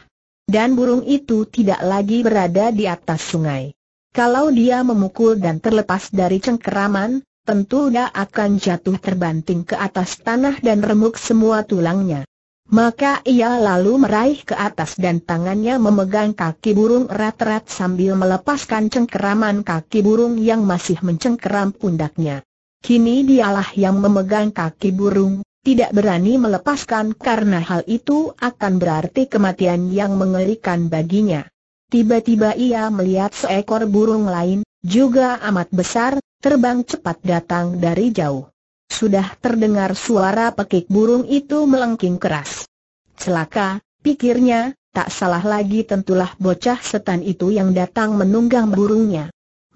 Dan burung itu tidak lagi berada di atas sungai. Kalau dia memukul dan terlepas dari cengkeraman, tentu dia akan jatuh terbanting ke atas tanah dan remuk semua tulangnya. Maka ia lalu meraih ke atas dan tangannya memegang kaki burung erat-erat sambil melepaskan cengkeraman kaki burung yang masih mencengkeram pundaknya. Kini dialah yang memegang kaki burung, tidak berani melepaskan karena hal itu akan berarti kematian yang mengerikan baginya. Tiba-tiba ia melihat seekor burung lain, juga amat besar, terbang cepat datang dari jauh. Sudah terdengar suara pekik burung itu melengking keras. Celaka, pikirnya, tak salah lagi tentulah bocah setan itu yang datang menunggang burungnya.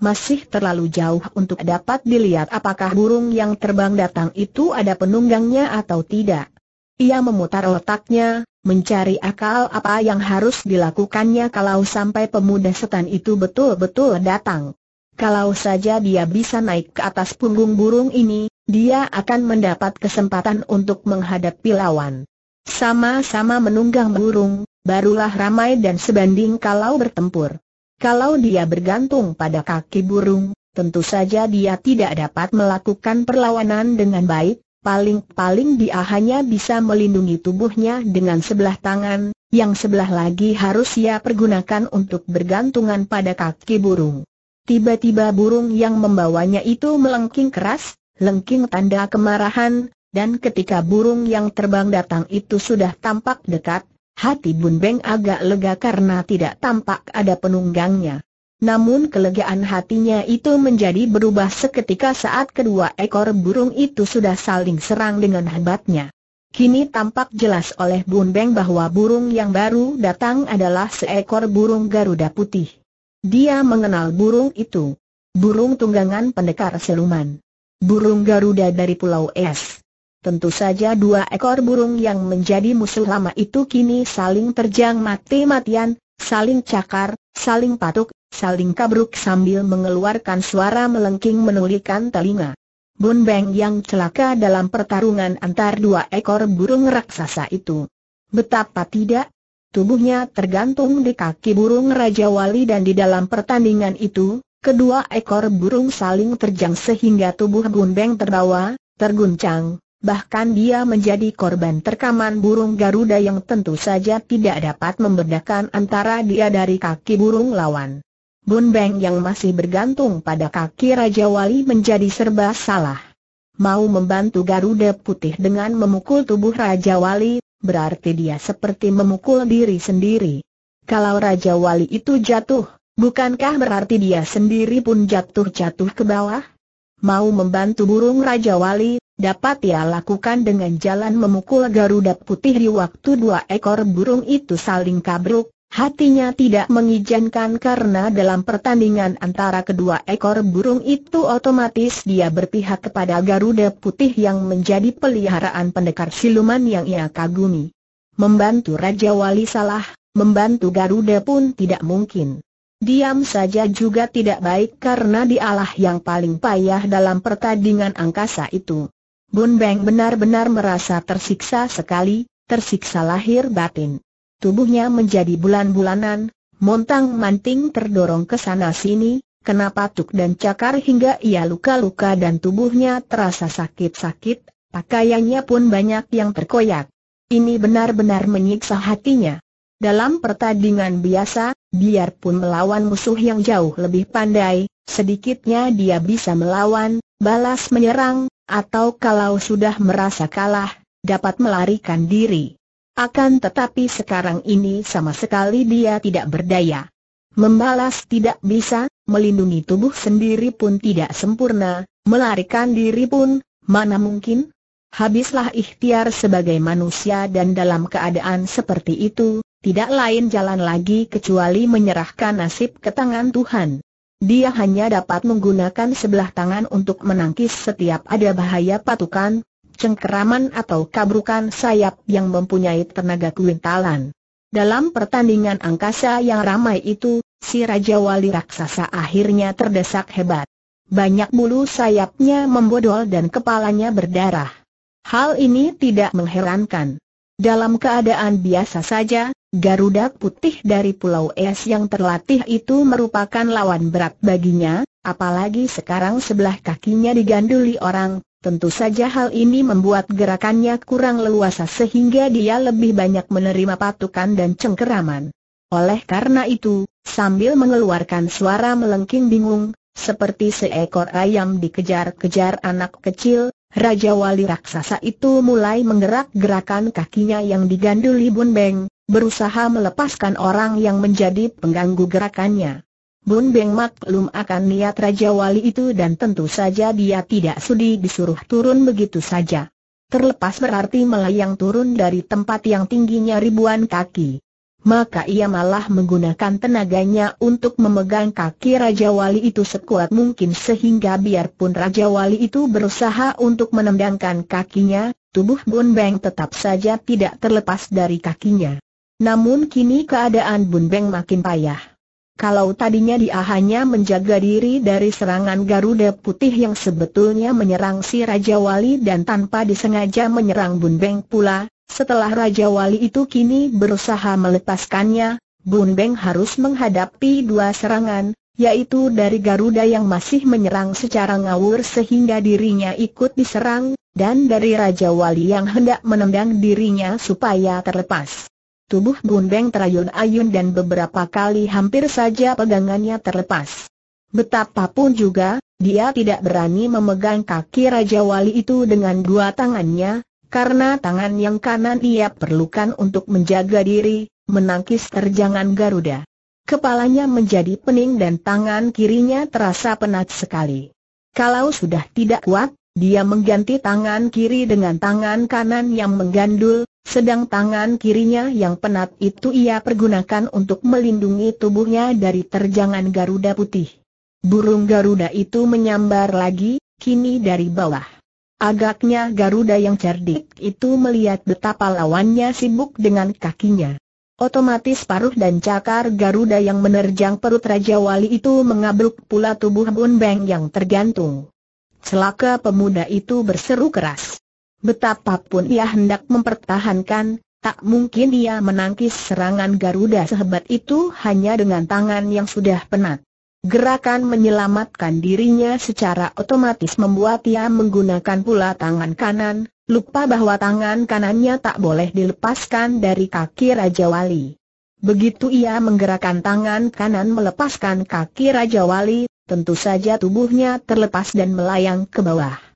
Masih terlalu jauh untuk dapat dilihat apakah burung yang terbang datang itu ada penunggangnya atau tidak. Ia memutar otaknya, mencari akal apa yang harus dilakukannya kalau sampai pemuda setan itu betul-betul datang. Kalau saja dia bisa naik ke atas punggung burung ini, dia akan mendapat kesempatan untuk menghadapi lawan. Sama-sama menunggang burung, barulah ramai dan sebanding kalau bertempur. Kalau dia bergantung pada kaki burung, tentu saja dia tidak dapat melakukan perlawanan dengan baik, paling-paling dia hanya bisa melindungi tubuhnya dengan sebelah tangan, yang sebelah lagi harus ia pergunakan untuk bergantungan pada kaki burung. Tiba-tiba burung yang membawanya itu melengking keras, lengking tanda kemarahan, dan ketika burung yang terbang datang itu sudah tampak dekat, hati Bun Beng agak lega karena tidak tampak ada penunggangnya. Namun kelegaan hatinya itu menjadi berubah seketika saat kedua ekor burung itu sudah saling serang dengan hebatnya. Kini tampak jelas oleh Bun Beng bahwa burung yang baru datang adalah seekor burung Garuda putih. Dia mengenal burung itu. Burung tunggangan pendekar seluman. Burung Garuda dari Pulau Es. Tentu saja dua ekor burung yang menjadi musuh lama itu kini saling terjang mati-matian, saling cakar, saling patuk, saling kabruk sambil mengeluarkan suara melengking menulikan telinga. Bun Beng yang celaka dalam pertarungan antar dua ekor burung raksasa itu. Betapa tidak, Tubuhnya tergantung di kaki burung Raja Wali dan di dalam pertandingan itu, kedua ekor burung saling terjang sehingga tubuh Gunbeng terbawa, terguncang, bahkan dia menjadi korban terkaman burung Garuda yang tentu saja tidak dapat membedakan antara dia dari kaki burung lawan. Bun Beng yang masih bergantung pada kaki Raja Wali menjadi serba salah. Mau membantu Garuda Putih dengan memukul tubuh Raja Wali, berarti dia seperti memukul diri sendiri. Kalau Raja Wali itu jatuh, bukankah berarti dia sendiri pun jatuh-jatuh ke bawah? Mau membantu burung Raja Wali, dapat ia lakukan dengan jalan memukul Garuda Putih di waktu dua ekor burung itu saling kabruk, Hatinya tidak mengizinkan karena dalam pertandingan antara kedua ekor burung itu otomatis dia berpihak kepada Garuda Putih yang menjadi peliharaan pendekar siluman yang ia kagumi. Membantu Raja Wali salah, membantu Garuda pun tidak mungkin. Diam saja juga tidak baik karena dialah yang paling payah dalam pertandingan angkasa itu. Bun Beng benar-benar merasa tersiksa sekali, tersiksa lahir batin tubuhnya menjadi bulan-bulanan, montang-manting terdorong ke sana sini, kena patuk dan cakar hingga ia luka-luka dan tubuhnya terasa sakit-sakit, pakaiannya pun banyak yang terkoyak. Ini benar-benar menyiksa hatinya. Dalam pertandingan biasa, biarpun melawan musuh yang jauh lebih pandai, sedikitnya dia bisa melawan, balas menyerang, atau kalau sudah merasa kalah, dapat melarikan diri. Akan tetapi sekarang ini sama sekali dia tidak berdaya. Membalas tidak bisa, melindungi tubuh sendiri pun tidak sempurna, melarikan diri pun, mana mungkin? Habislah ikhtiar sebagai manusia dan dalam keadaan seperti itu, tidak lain jalan lagi kecuali menyerahkan nasib ke tangan Tuhan. Dia hanya dapat menggunakan sebelah tangan untuk menangkis setiap ada bahaya patukan, cengkeraman atau kabrukan sayap yang mempunyai tenaga kuintalan. Dalam pertandingan angkasa yang ramai itu, si Raja Wali Raksasa akhirnya terdesak hebat. Banyak bulu sayapnya membodol dan kepalanya berdarah. Hal ini tidak mengherankan. Dalam keadaan biasa saja, Garuda putih dari Pulau Es yang terlatih itu merupakan lawan berat baginya, apalagi sekarang sebelah kakinya diganduli orang, tentu saja hal ini membuat gerakannya kurang leluasa sehingga dia lebih banyak menerima patukan dan cengkeraman. Oleh karena itu, sambil mengeluarkan suara melengking bingung, seperti seekor ayam dikejar-kejar anak kecil, Raja Wali Raksasa itu mulai menggerak-gerakan kakinya yang diganduli Bun Beng, berusaha melepaskan orang yang menjadi pengganggu gerakannya. Bun Beng maklum akan niat Raja Wali itu dan tentu saja dia tidak sudi disuruh turun begitu saja. Terlepas berarti melayang turun dari tempat yang tingginya ribuan kaki maka ia malah menggunakan tenaganya untuk memegang kaki Raja Wali itu sekuat mungkin sehingga biarpun Raja Wali itu berusaha untuk menendangkan kakinya, tubuh Bun Beng tetap saja tidak terlepas dari kakinya. Namun kini keadaan Bun Beng makin payah. Kalau tadinya dia hanya menjaga diri dari serangan Garuda Putih yang sebetulnya menyerang si Raja Wali dan tanpa disengaja menyerang Bun Beng pula, setelah Raja Wali itu kini berusaha melepaskannya, Bun Beng harus menghadapi dua serangan, yaitu dari Garuda yang masih menyerang secara ngawur sehingga dirinya ikut diserang, dan dari Raja Wali yang hendak menendang dirinya supaya terlepas. Tubuh Bun Beng terayun-ayun dan beberapa kali hampir saja pegangannya terlepas. Betapapun juga, dia tidak berani memegang kaki Raja Wali itu dengan dua tangannya, karena tangan yang kanan ia perlukan untuk menjaga diri, menangkis terjangan Garuda. Kepalanya menjadi pening dan tangan kirinya terasa penat sekali. Kalau sudah tidak kuat, dia mengganti tangan kiri dengan tangan kanan yang menggandul, sedang tangan kirinya yang penat itu ia pergunakan untuk melindungi tubuhnya dari terjangan Garuda putih. Burung Garuda itu menyambar lagi, kini dari bawah. Agaknya Garuda yang cerdik itu melihat betapa lawannya sibuk dengan kakinya. Otomatis paruh dan cakar Garuda yang menerjang perut Raja Wali itu mengabruk pula tubuh Bun Beng yang tergantung. Celaka pemuda itu berseru keras. Betapapun ia hendak mempertahankan, tak mungkin ia menangkis serangan Garuda sehebat itu hanya dengan tangan yang sudah penat. Gerakan menyelamatkan dirinya secara otomatis membuat ia menggunakan pula tangan kanan, lupa bahwa tangan kanannya tak boleh dilepaskan dari kaki Raja Wali. Begitu ia menggerakkan tangan kanan melepaskan kaki Raja Wali, tentu saja tubuhnya terlepas dan melayang ke bawah.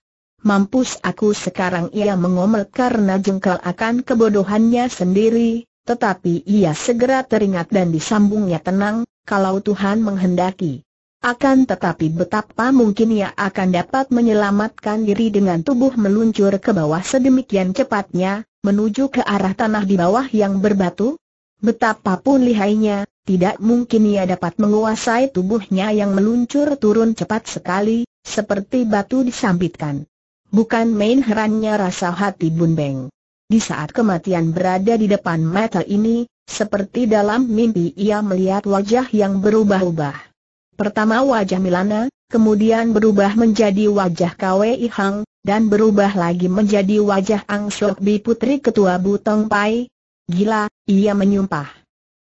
Mampus aku sekarang ia mengomel karena jengkel akan kebodohannya sendiri, tetapi ia segera teringat dan disambungnya tenang, kalau Tuhan menghendaki. Akan tetapi betapa mungkin ia akan dapat menyelamatkan diri dengan tubuh meluncur ke bawah sedemikian cepatnya, menuju ke arah tanah di bawah yang berbatu? Betapapun lihainya, tidak mungkin ia dapat menguasai tubuhnya yang meluncur turun cepat sekali, seperti batu disambitkan. Bukan main herannya rasa hati Bun Beng. Di saat kematian berada di depan mata ini, seperti dalam mimpi ia melihat wajah yang berubah-ubah. Pertama wajah Milana, kemudian berubah menjadi wajah Kwei Hang, dan berubah lagi menjadi wajah Ang Shok Bi putri ketua Butong Pai. Gila, ia menyumpah.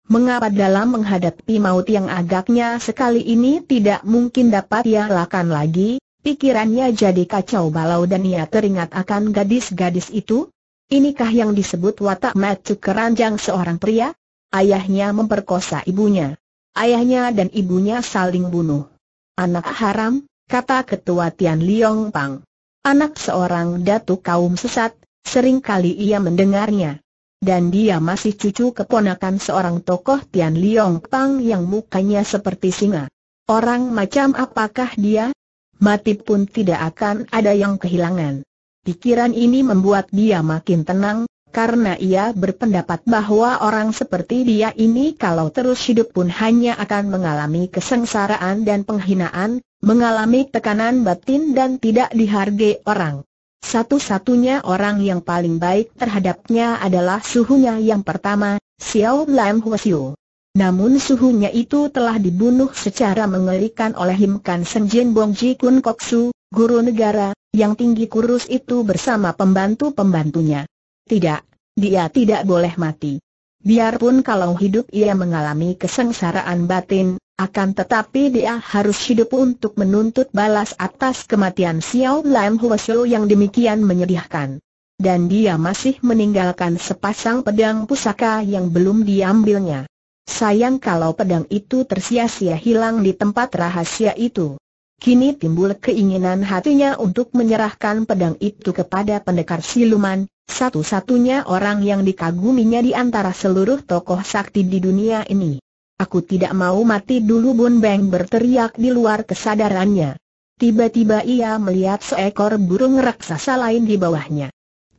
Mengapa dalam menghadapi maut yang agaknya sekali ini tidak mungkin dapat ia lakukan lagi, pikirannya jadi kacau balau dan ia teringat akan gadis-gadis itu? Inikah yang disebut watak macu keranjang seorang pria? Ayahnya memperkosa ibunya. Ayahnya dan ibunya saling bunuh. Anak haram, kata ketua Tian Liong Pang. Anak seorang datuk kaum sesat, sering kali ia mendengarnya. Dan dia masih cucu keponakan seorang tokoh Tian Liong Pang yang mukanya seperti singa. Orang macam apakah dia? Mati pun tidak akan ada yang kehilangan. Pikiran ini membuat dia makin tenang, karena ia berpendapat bahwa orang seperti dia ini kalau terus hidup pun hanya akan mengalami kesengsaraan dan penghinaan, mengalami tekanan batin dan tidak dihargai orang. Satu-satunya orang yang paling baik terhadapnya adalah suhunya yang pertama, Xiao Lam Hwasyu. Namun suhunya itu telah dibunuh secara mengerikan oleh Him Kan Senjin Bong Ji Kun Koksu, guru negara, yang tinggi kurus itu bersama pembantu-pembantunya. Tidak, dia tidak boleh mati. Biarpun kalau hidup ia mengalami kesengsaraan batin, akan tetapi dia harus hidup untuk menuntut balas atas kematian Xiao Lam Huasyo yang demikian menyedihkan. Dan dia masih meninggalkan sepasang pedang pusaka yang belum diambilnya. Sayang kalau pedang itu tersia-sia hilang di tempat rahasia itu. Kini timbul keinginan hatinya untuk menyerahkan pedang itu kepada pendekar siluman, satu-satunya orang yang dikaguminya di antara seluruh tokoh sakti di dunia ini. Aku tidak mau mati dulu Bun Beng berteriak di luar kesadarannya. Tiba-tiba ia melihat seekor burung raksasa lain di bawahnya.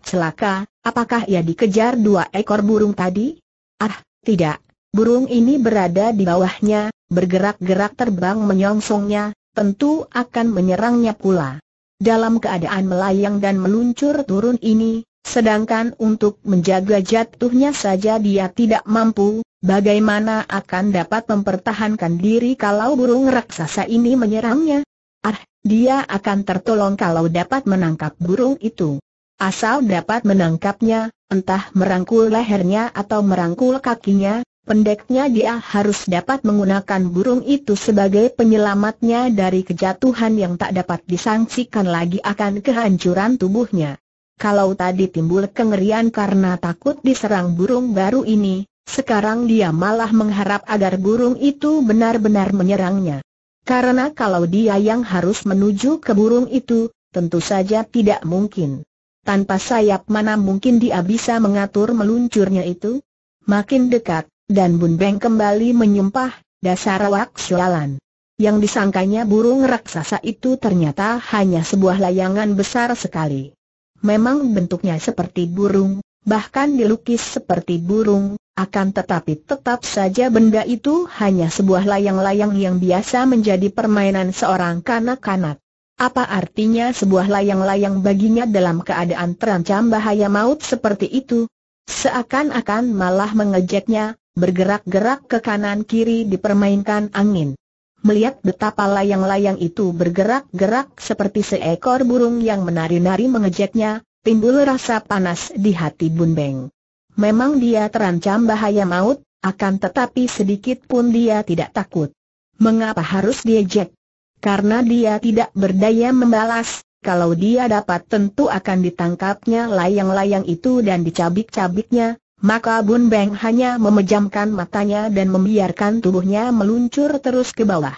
Celaka, apakah ia dikejar dua ekor burung tadi? Ah, tidak, Burung ini berada di bawahnya, bergerak-gerak terbang menyongsongnya, tentu akan menyerangnya pula. Dalam keadaan melayang dan meluncur turun ini, sedangkan untuk menjaga jatuhnya saja dia tidak mampu, bagaimana akan dapat mempertahankan diri kalau burung raksasa ini menyerangnya? Ah, dia akan tertolong kalau dapat menangkap burung itu. Asal dapat menangkapnya, entah merangkul lehernya atau merangkul kakinya, Pendeknya dia harus dapat menggunakan burung itu sebagai penyelamatnya dari kejatuhan yang tak dapat disangsikan lagi akan kehancuran tubuhnya. Kalau tadi timbul kengerian karena takut diserang burung baru ini, sekarang dia malah mengharap agar burung itu benar-benar menyerangnya. Karena kalau dia yang harus menuju ke burung itu, tentu saja tidak mungkin. Tanpa sayap mana mungkin dia bisa mengatur meluncurnya itu? Makin dekat, dan Bun Beng kembali menyumpah, dasar wak sialan. Yang disangkanya burung raksasa itu ternyata hanya sebuah layangan besar sekali. Memang bentuknya seperti burung, bahkan dilukis seperti burung, akan tetapi tetap saja benda itu hanya sebuah layang-layang yang biasa menjadi permainan seorang kanak-kanak. Apa artinya sebuah layang-layang baginya dalam keadaan terancam bahaya maut seperti itu? Seakan-akan malah mengejeknya, bergerak-gerak ke kanan kiri dipermainkan angin. Melihat betapa layang-layang itu bergerak-gerak seperti seekor burung yang menari-nari mengejeknya, timbul rasa panas di hati Bun Beng. Memang dia terancam bahaya maut, akan tetapi sedikit pun dia tidak takut. Mengapa harus diejek? Karena dia tidak berdaya membalas, kalau dia dapat tentu akan ditangkapnya layang-layang itu dan dicabik-cabiknya, maka Bun Beng hanya memejamkan matanya dan membiarkan tubuhnya meluncur terus ke bawah.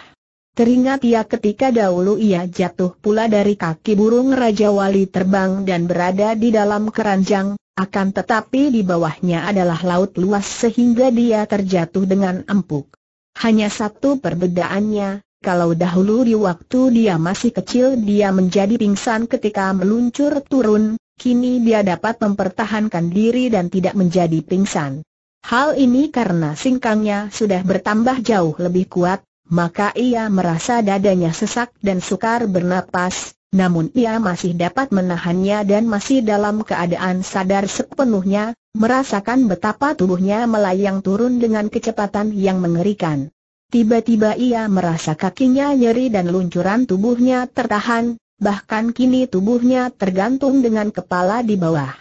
Teringat ia ketika dahulu ia jatuh pula dari kaki burung Raja Wali terbang dan berada di dalam keranjang, akan tetapi di bawahnya adalah laut luas sehingga dia terjatuh dengan empuk. Hanya satu perbedaannya, kalau dahulu di waktu dia masih kecil dia menjadi pingsan ketika meluncur turun, kini dia dapat mempertahankan diri dan tidak menjadi pingsan. Hal ini karena singkangnya sudah bertambah jauh lebih kuat, maka ia merasa dadanya sesak dan sukar bernapas, namun ia masih dapat menahannya dan masih dalam keadaan sadar sepenuhnya, merasakan betapa tubuhnya melayang turun dengan kecepatan yang mengerikan. Tiba-tiba ia merasa kakinya nyeri dan luncuran tubuhnya tertahan, bahkan kini tubuhnya tergantung dengan kepala di bawah.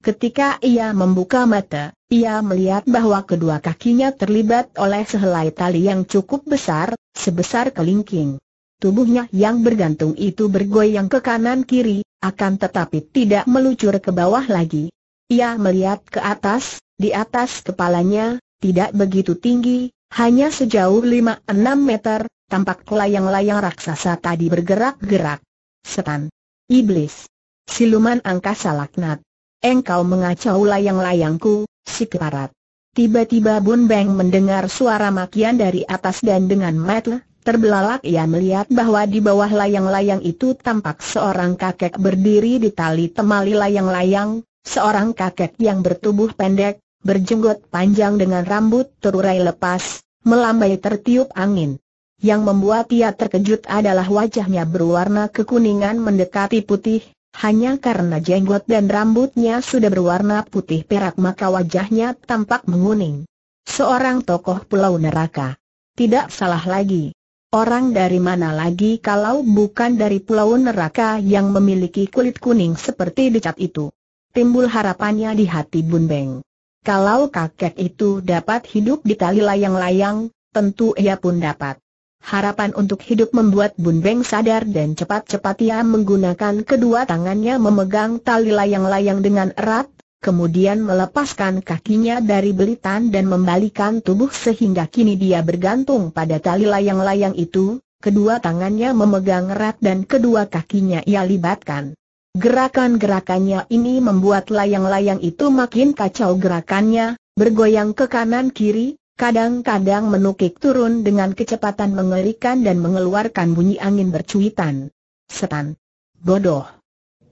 Ketika ia membuka mata, ia melihat bahwa kedua kakinya terlibat oleh sehelai tali yang cukup besar, sebesar kelingking. Tubuhnya yang bergantung itu bergoyang ke kanan kiri, akan tetapi tidak meluncur ke bawah lagi. Ia melihat ke atas, di atas kepalanya, tidak begitu tinggi, hanya sejauh 5-6 meter, tampak layang-layang raksasa tadi bergerak-gerak. Setan. Iblis. Siluman angkasa laknat. Engkau mengacau layang-layangku, si keparat. Tiba-tiba Bun Beng mendengar suara makian dari atas dan dengan mata terbelalak ia melihat bahwa di bawah layang-layang itu tampak seorang kakek berdiri di tali temali layang-layang, seorang kakek yang bertubuh pendek, berjenggot panjang dengan rambut terurai lepas, melambai tertiup angin. Yang membuat ia terkejut adalah wajahnya berwarna kekuningan mendekati putih, hanya karena jenggot dan rambutnya sudah berwarna putih perak maka wajahnya tampak menguning. Seorang tokoh pulau neraka. Tidak salah lagi. Orang dari mana lagi kalau bukan dari pulau neraka yang memiliki kulit kuning seperti decat itu. Timbul harapannya di hati Bun Beng. Kalau kakek itu dapat hidup di tali layang-layang, tentu ia pun dapat. Harapan untuk hidup membuat Bun Beng sadar dan cepat-cepat ia menggunakan kedua tangannya memegang tali layang-layang dengan erat, kemudian melepaskan kakinya dari belitan dan membalikan tubuh sehingga kini dia bergantung pada tali layang-layang itu, kedua tangannya memegang erat dan kedua kakinya ia libatkan. Gerakan-gerakannya ini membuat layang-layang itu makin kacau gerakannya, bergoyang ke kanan kiri, kadang-kadang menukik turun dengan kecepatan mengerikan dan mengeluarkan bunyi angin bercuitan. Setan! Bodoh!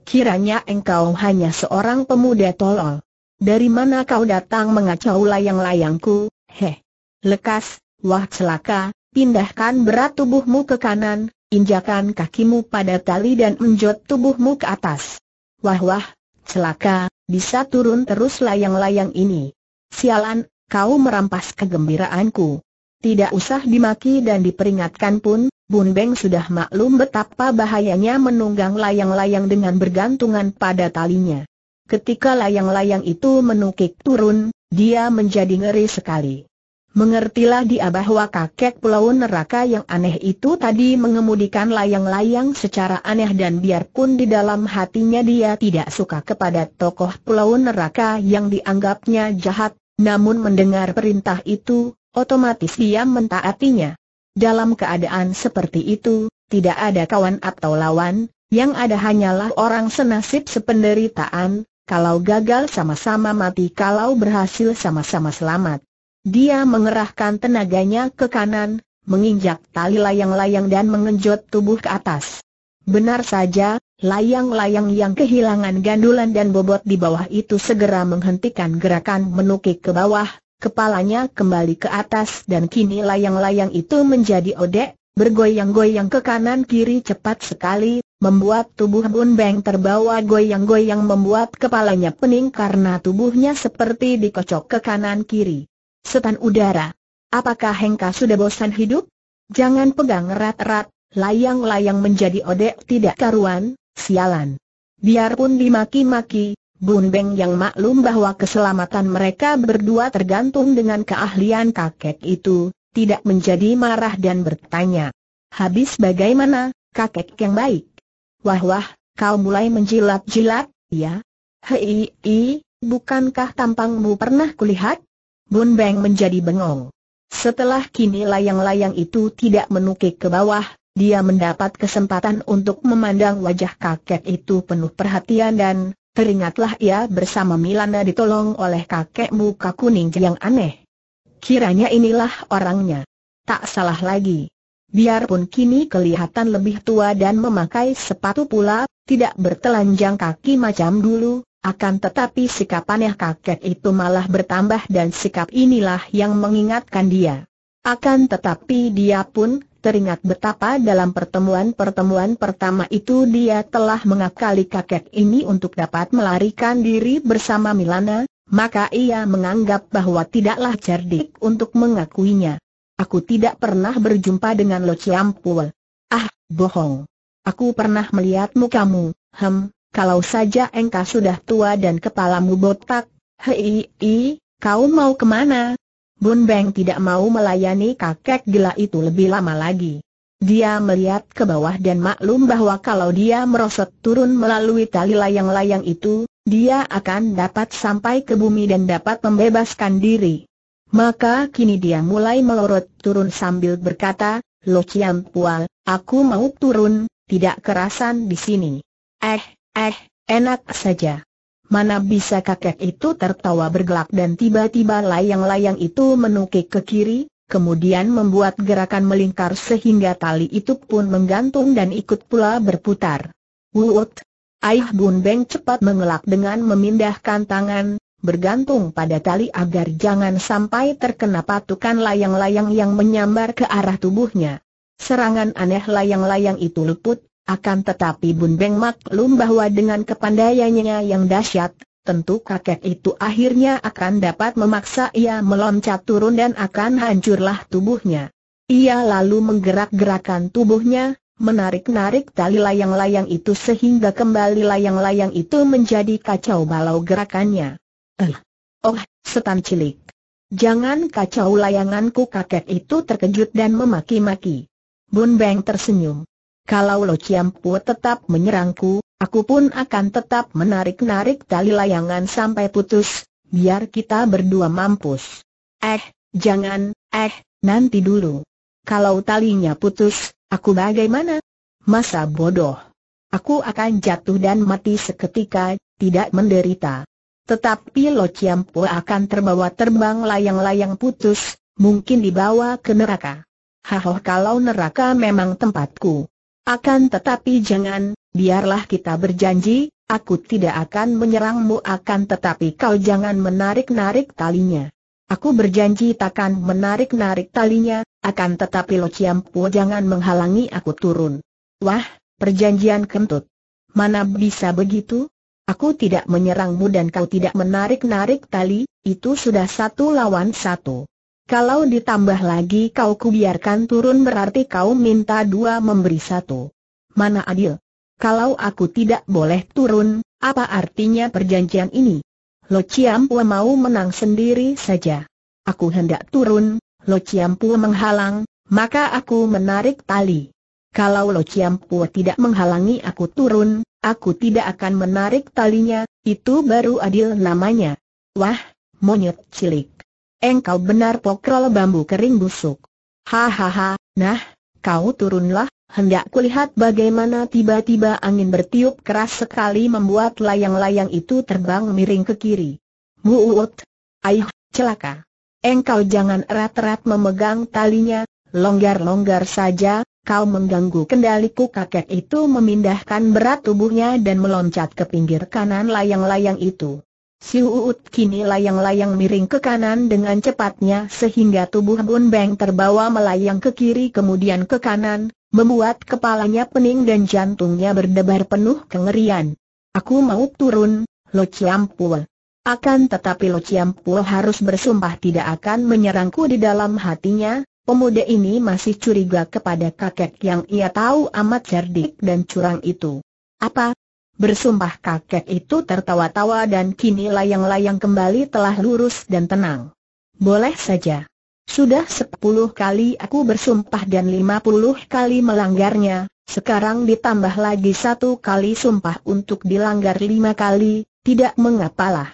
Kiranya engkau hanya seorang pemuda tolol. Dari mana kau datang mengacau layang-layangku, heh. Lekas, wah celaka, pindahkan berat tubuhmu ke kanan, injakan kakimu pada tali dan menjot tubuhmu ke atas. Wah wah, celaka, bisa turun terus layang-layang ini. Sialan, kau merampas kegembiraanku. Tidak usah dimaki dan diperingatkan pun, Bun Beng sudah maklum betapa bahayanya menunggang layang-layang dengan bergantungan pada talinya. Ketika layang-layang itu menukik turun, dia menjadi ngeri sekali. Mengertilah dia bahwa kakek pulau neraka yang aneh itu tadi mengemudikan layang-layang secara aneh dan biarpun di dalam hatinya dia tidak suka kepada tokoh pulau neraka yang dianggapnya jahat, namun mendengar perintah itu, otomatis dia mentaatinya. Dalam keadaan seperti itu, tidak ada kawan atau lawan, yang ada hanyalah orang senasib sependeritaan, kalau gagal sama-sama mati kalau berhasil sama-sama selamat. Dia mengerahkan tenaganya ke kanan, menginjak tali layang-layang dan mengenjot tubuh ke atas. Benar saja, layang-layang yang kehilangan gandulan dan bobot di bawah itu segera menghentikan gerakan menukik ke bawah, kepalanya kembali ke atas dan kini layang-layang itu menjadi odek, bergoyang-goyang ke kanan kiri cepat sekali, membuat tubuh Bun Beng terbawa goyang-goyang membuat kepalanya pening karena tubuhnya seperti dikocok ke kanan kiri. Setan udara. Apakah Hengka sudah bosan hidup? Jangan pegang erat-erat, layang-layang menjadi odek tidak karuan, sialan. Biarpun dimaki-maki, Bun Beng yang maklum bahwa keselamatan mereka berdua tergantung dengan keahlian kakek itu, tidak menjadi marah dan bertanya. Habis bagaimana, kakek yang baik? Wah wah, kau mulai menjilat-jilat, ya? Hei, bukankah tampangmu pernah kulihat? Bun Beng menjadi bengong. Setelah kini layang-layang itu tidak menukik ke bawah, dia mendapat kesempatan untuk memandang wajah kakek itu penuh perhatian dan, Teringatlah ia bersama Milana ditolong oleh kakek muka kuning yang aneh. Kiranya inilah orangnya. Tak salah lagi. Biarpun kini kelihatan lebih tua dan memakai sepatu pula, tidak bertelanjang kaki macam dulu, akan tetapi sikap aneh kakek itu malah bertambah dan sikap inilah yang mengingatkan dia. Akan tetapi dia pun, teringat betapa dalam pertemuan-pertemuan pertama itu dia telah mengakali kakek ini untuk dapat melarikan diri bersama Milana, maka ia menganggap bahwa tidaklah cerdik untuk mengakuinya. Aku tidak pernah berjumpa dengan Lo Chiampul. Ah, bohong. Aku pernah melihat mukamu, hem, kalau saja engkau sudah tua dan kepalamu botak, hei, kau mau ke mana? Bun Beng tidak mau melayani kakek gila itu lebih lama lagi. Dia melihat ke bawah dan maklum bahwa kalau dia merosot turun melalui tali layang-layang itu, dia akan dapat sampai ke bumi dan dapat membebaskan diri. Maka kini dia mulai melorot turun sambil berkata, Lo Chiam Pual, aku mau turun, tidak kerasan di sini. Eh, eh, enak saja. Mana bisa kakek itu tertawa bergelak dan tiba-tiba layang-layang itu menukik ke kiri, kemudian membuat gerakan melingkar sehingga tali itu pun menggantung dan ikut pula berputar. Wuut! Aih Bun Beng cepat mengelak dengan memindahkan tangan, bergantung pada tali agar jangan sampai terkena patukan layang-layang yang menyambar ke arah tubuhnya. Serangan aneh layang-layang itu luput, akan tetapi Bun Beng maklum bahwa dengan kepandaiannya yang dahsyat, tentu kakek itu akhirnya akan dapat memaksa ia meloncat turun dan akan hancurlah tubuhnya. Ia lalu menggerak-gerakan tubuhnya, menarik-narik tali layang-layang itu sehingga kembali layang-layang itu menjadi kacau balau gerakannya. Eh, oh, setan cilik. Jangan kacau layanganku kakek itu terkejut dan memaki-maki. Bun Beng tersenyum. Kalau Lo Ciampu tetap menyerangku, aku pun akan tetap menarik-narik tali layangan sampai putus, biar kita berdua mampus. Eh, jangan, eh, nanti dulu. Kalau talinya putus, aku bagaimana? Masa bodoh. Aku akan jatuh dan mati seketika, tidak menderita. Tetapi Lo Ciampu akan terbawa terbang layang-layang putus, mungkin dibawa ke neraka. Haho kalau neraka memang tempatku. Akan tetapi jangan, biarlah kita berjanji, aku tidak akan menyerangmu akan tetapi kau jangan menarik-narik talinya. Aku berjanji takkan menarik-narik talinya, akan tetapi Lo Ciampu jangan menghalangi aku turun. Wah, perjanjian kentut. Mana bisa begitu? Aku tidak menyerangmu dan kau tidak menarik-narik tali, itu sudah satu lawan satu. Kalau ditambah lagi kau kubiarkan turun berarti kau minta dua memberi satu. Mana adil? Kalau aku tidak boleh turun, apa artinya perjanjian ini? Lo Ciampu mau menang sendiri saja. Aku hendak turun, Lo Ciampu menghalang, maka aku menarik tali. Kalau Lo Ciampu tidak menghalangi aku turun, Aku tidak akan menarik talinya, itu baru adil namanya. Wah, monyet cilik. Engkau benar pokrol bambu kering busuk. Hahaha, nah, kau turunlah, hendak kulihat bagaimana tiba-tiba angin bertiup keras sekali membuat layang-layang itu terbang miring ke kiri. Muut, aih, celaka. Engkau jangan erat-erat memegang talinya, longgar-longgar saja, kau mengganggu kendaliku kakek itu memindahkan berat tubuhnya dan meloncat ke pinggir kanan layang-layang itu. Si Uut kini layang-layang miring ke kanan dengan cepatnya sehingga tubuh Bun Beng terbawa melayang ke kiri kemudian ke kanan, membuat kepalanya pening dan jantungnya berdebar penuh kengerian. Aku mau turun, Lo Ciampul. Akan tetapi Lo Ciampul harus bersumpah tidak akan menyerangku di dalam hatinya, Pemuda ini masih curiga kepada kakek yang ia tahu amat cerdik dan curang itu. Apa? Bersumpah kakek itu tertawa-tawa dan kini layang-layang kembali telah lurus dan tenang. Boleh saja. Sudah sepuluh kali aku bersumpah dan lima puluh kali melanggarnya, sekarang ditambah lagi satu kali sumpah untuk dilanggar lima kali, tidak mengapalah.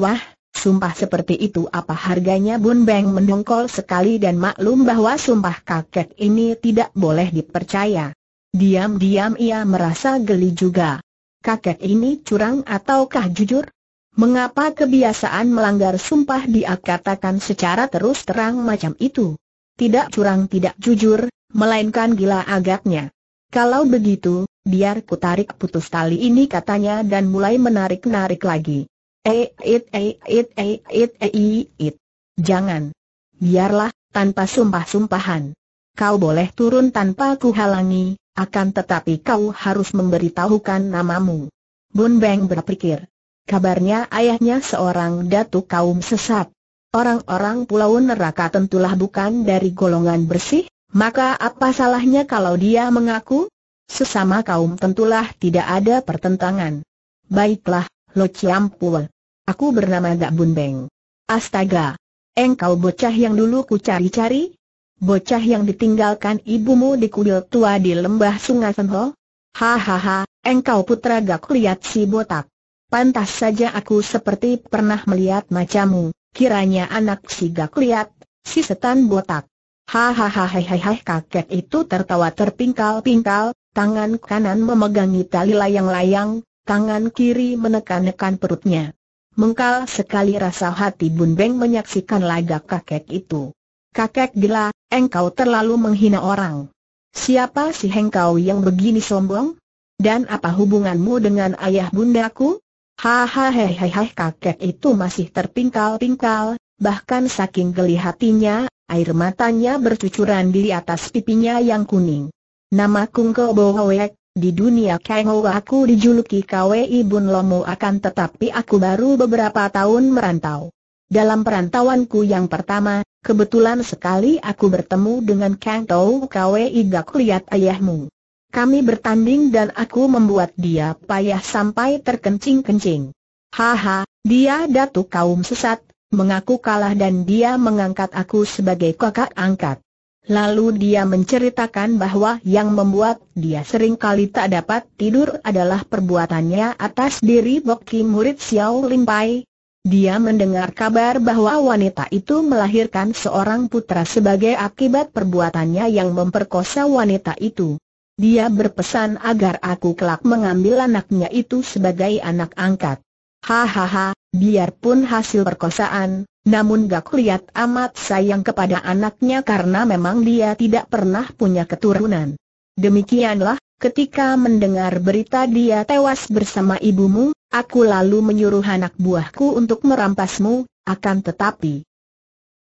Wah, Sumpah seperti itu apa harganya Bun Beng mendongkol sekali dan maklum bahwa sumpah kakek ini tidak boleh dipercaya. Diam-diam ia merasa geli juga. Kakek ini curang ataukah jujur? Mengapa kebiasaan melanggar sumpah dia katakan secara terus terang macam itu? Tidak curang tidak jujur, melainkan gila agaknya. Kalau begitu, biar ku tarik putus tali ini katanya dan mulai menarik-narik lagi. Eh, it, eh, it, eh, it, eh, it. Jangan. Biarlah, tanpa sumpah-sumpahan. Kau boleh turun tanpa ku halangi, akan tetapi kau harus memberitahukan namamu. Bun Beng berpikir. Kabarnya ayahnya seorang datuk kaum sesat. Orang-orang pulau neraka tentulah bukan dari golongan bersih, maka apa salahnya kalau dia mengaku? Sesama kaum tentulah tidak ada pertentangan. Baiklah, Lo Ciampul. Aku bernama Dak Bun Beng. Astaga! Engkau bocah yang dulu ku cari-cari? Bocah yang ditinggalkan ibumu di kuil tua di lembah Sungai Senho? Hahaha, engkau putra gak lihat si botak. Pantas saja aku seperti pernah melihat macammu, kiranya anak si gak lihat, si setan botak. Hahaha hai kakek itu tertawa terpingkal-pingkal, tangan kanan memegangi tali layang-layang, tangan kiri menekan-nekan perutnya. Mengkal sekali rasa hati Bun Beng menyaksikan lagak kakek itu. Kakek gila, engkau terlalu menghina orang. Siapa si engkau yang begini sombong? Dan apa hubunganmu dengan ayah bundaku? Hahaha kakek itu masih terpingkal-pingkal, bahkan saking geli hatinya, air matanya bercucuran di atas pipinya yang kuning. Nama Kungko Bohoek, di dunia Kangou aku dijuluki KWI Bun Lomo akan tetapi aku baru beberapa tahun merantau. Dalam perantauanku yang pertama, kebetulan sekali aku bertemu dengan Kang Tau KWI Gak lihat ayahmu. Kami bertanding dan aku membuat dia payah sampai terkencing-kencing. Haha, dia datuk kaum sesat, mengaku kalah dan dia mengangkat aku sebagai kakak angkat. Lalu dia menceritakan bahwa yang membuat dia sering kali tak dapat tidur adalah perbuatannya atas diri Boki murid Xiao Limpai. Dia mendengar kabar bahwa wanita itu melahirkan seorang putra sebagai akibat perbuatannya yang memperkosa wanita itu. Dia berpesan agar aku kelak mengambil anaknya itu sebagai anak angkat. Hahaha, biarpun hasil perkosaan, namun Gak lihat amat sayang kepada anaknya karena memang dia tidak pernah punya keturunan. Demikianlah, ketika mendengar berita dia tewas bersama ibumu, aku lalu menyuruh anak buahku untuk merampasmu, akan tetapi,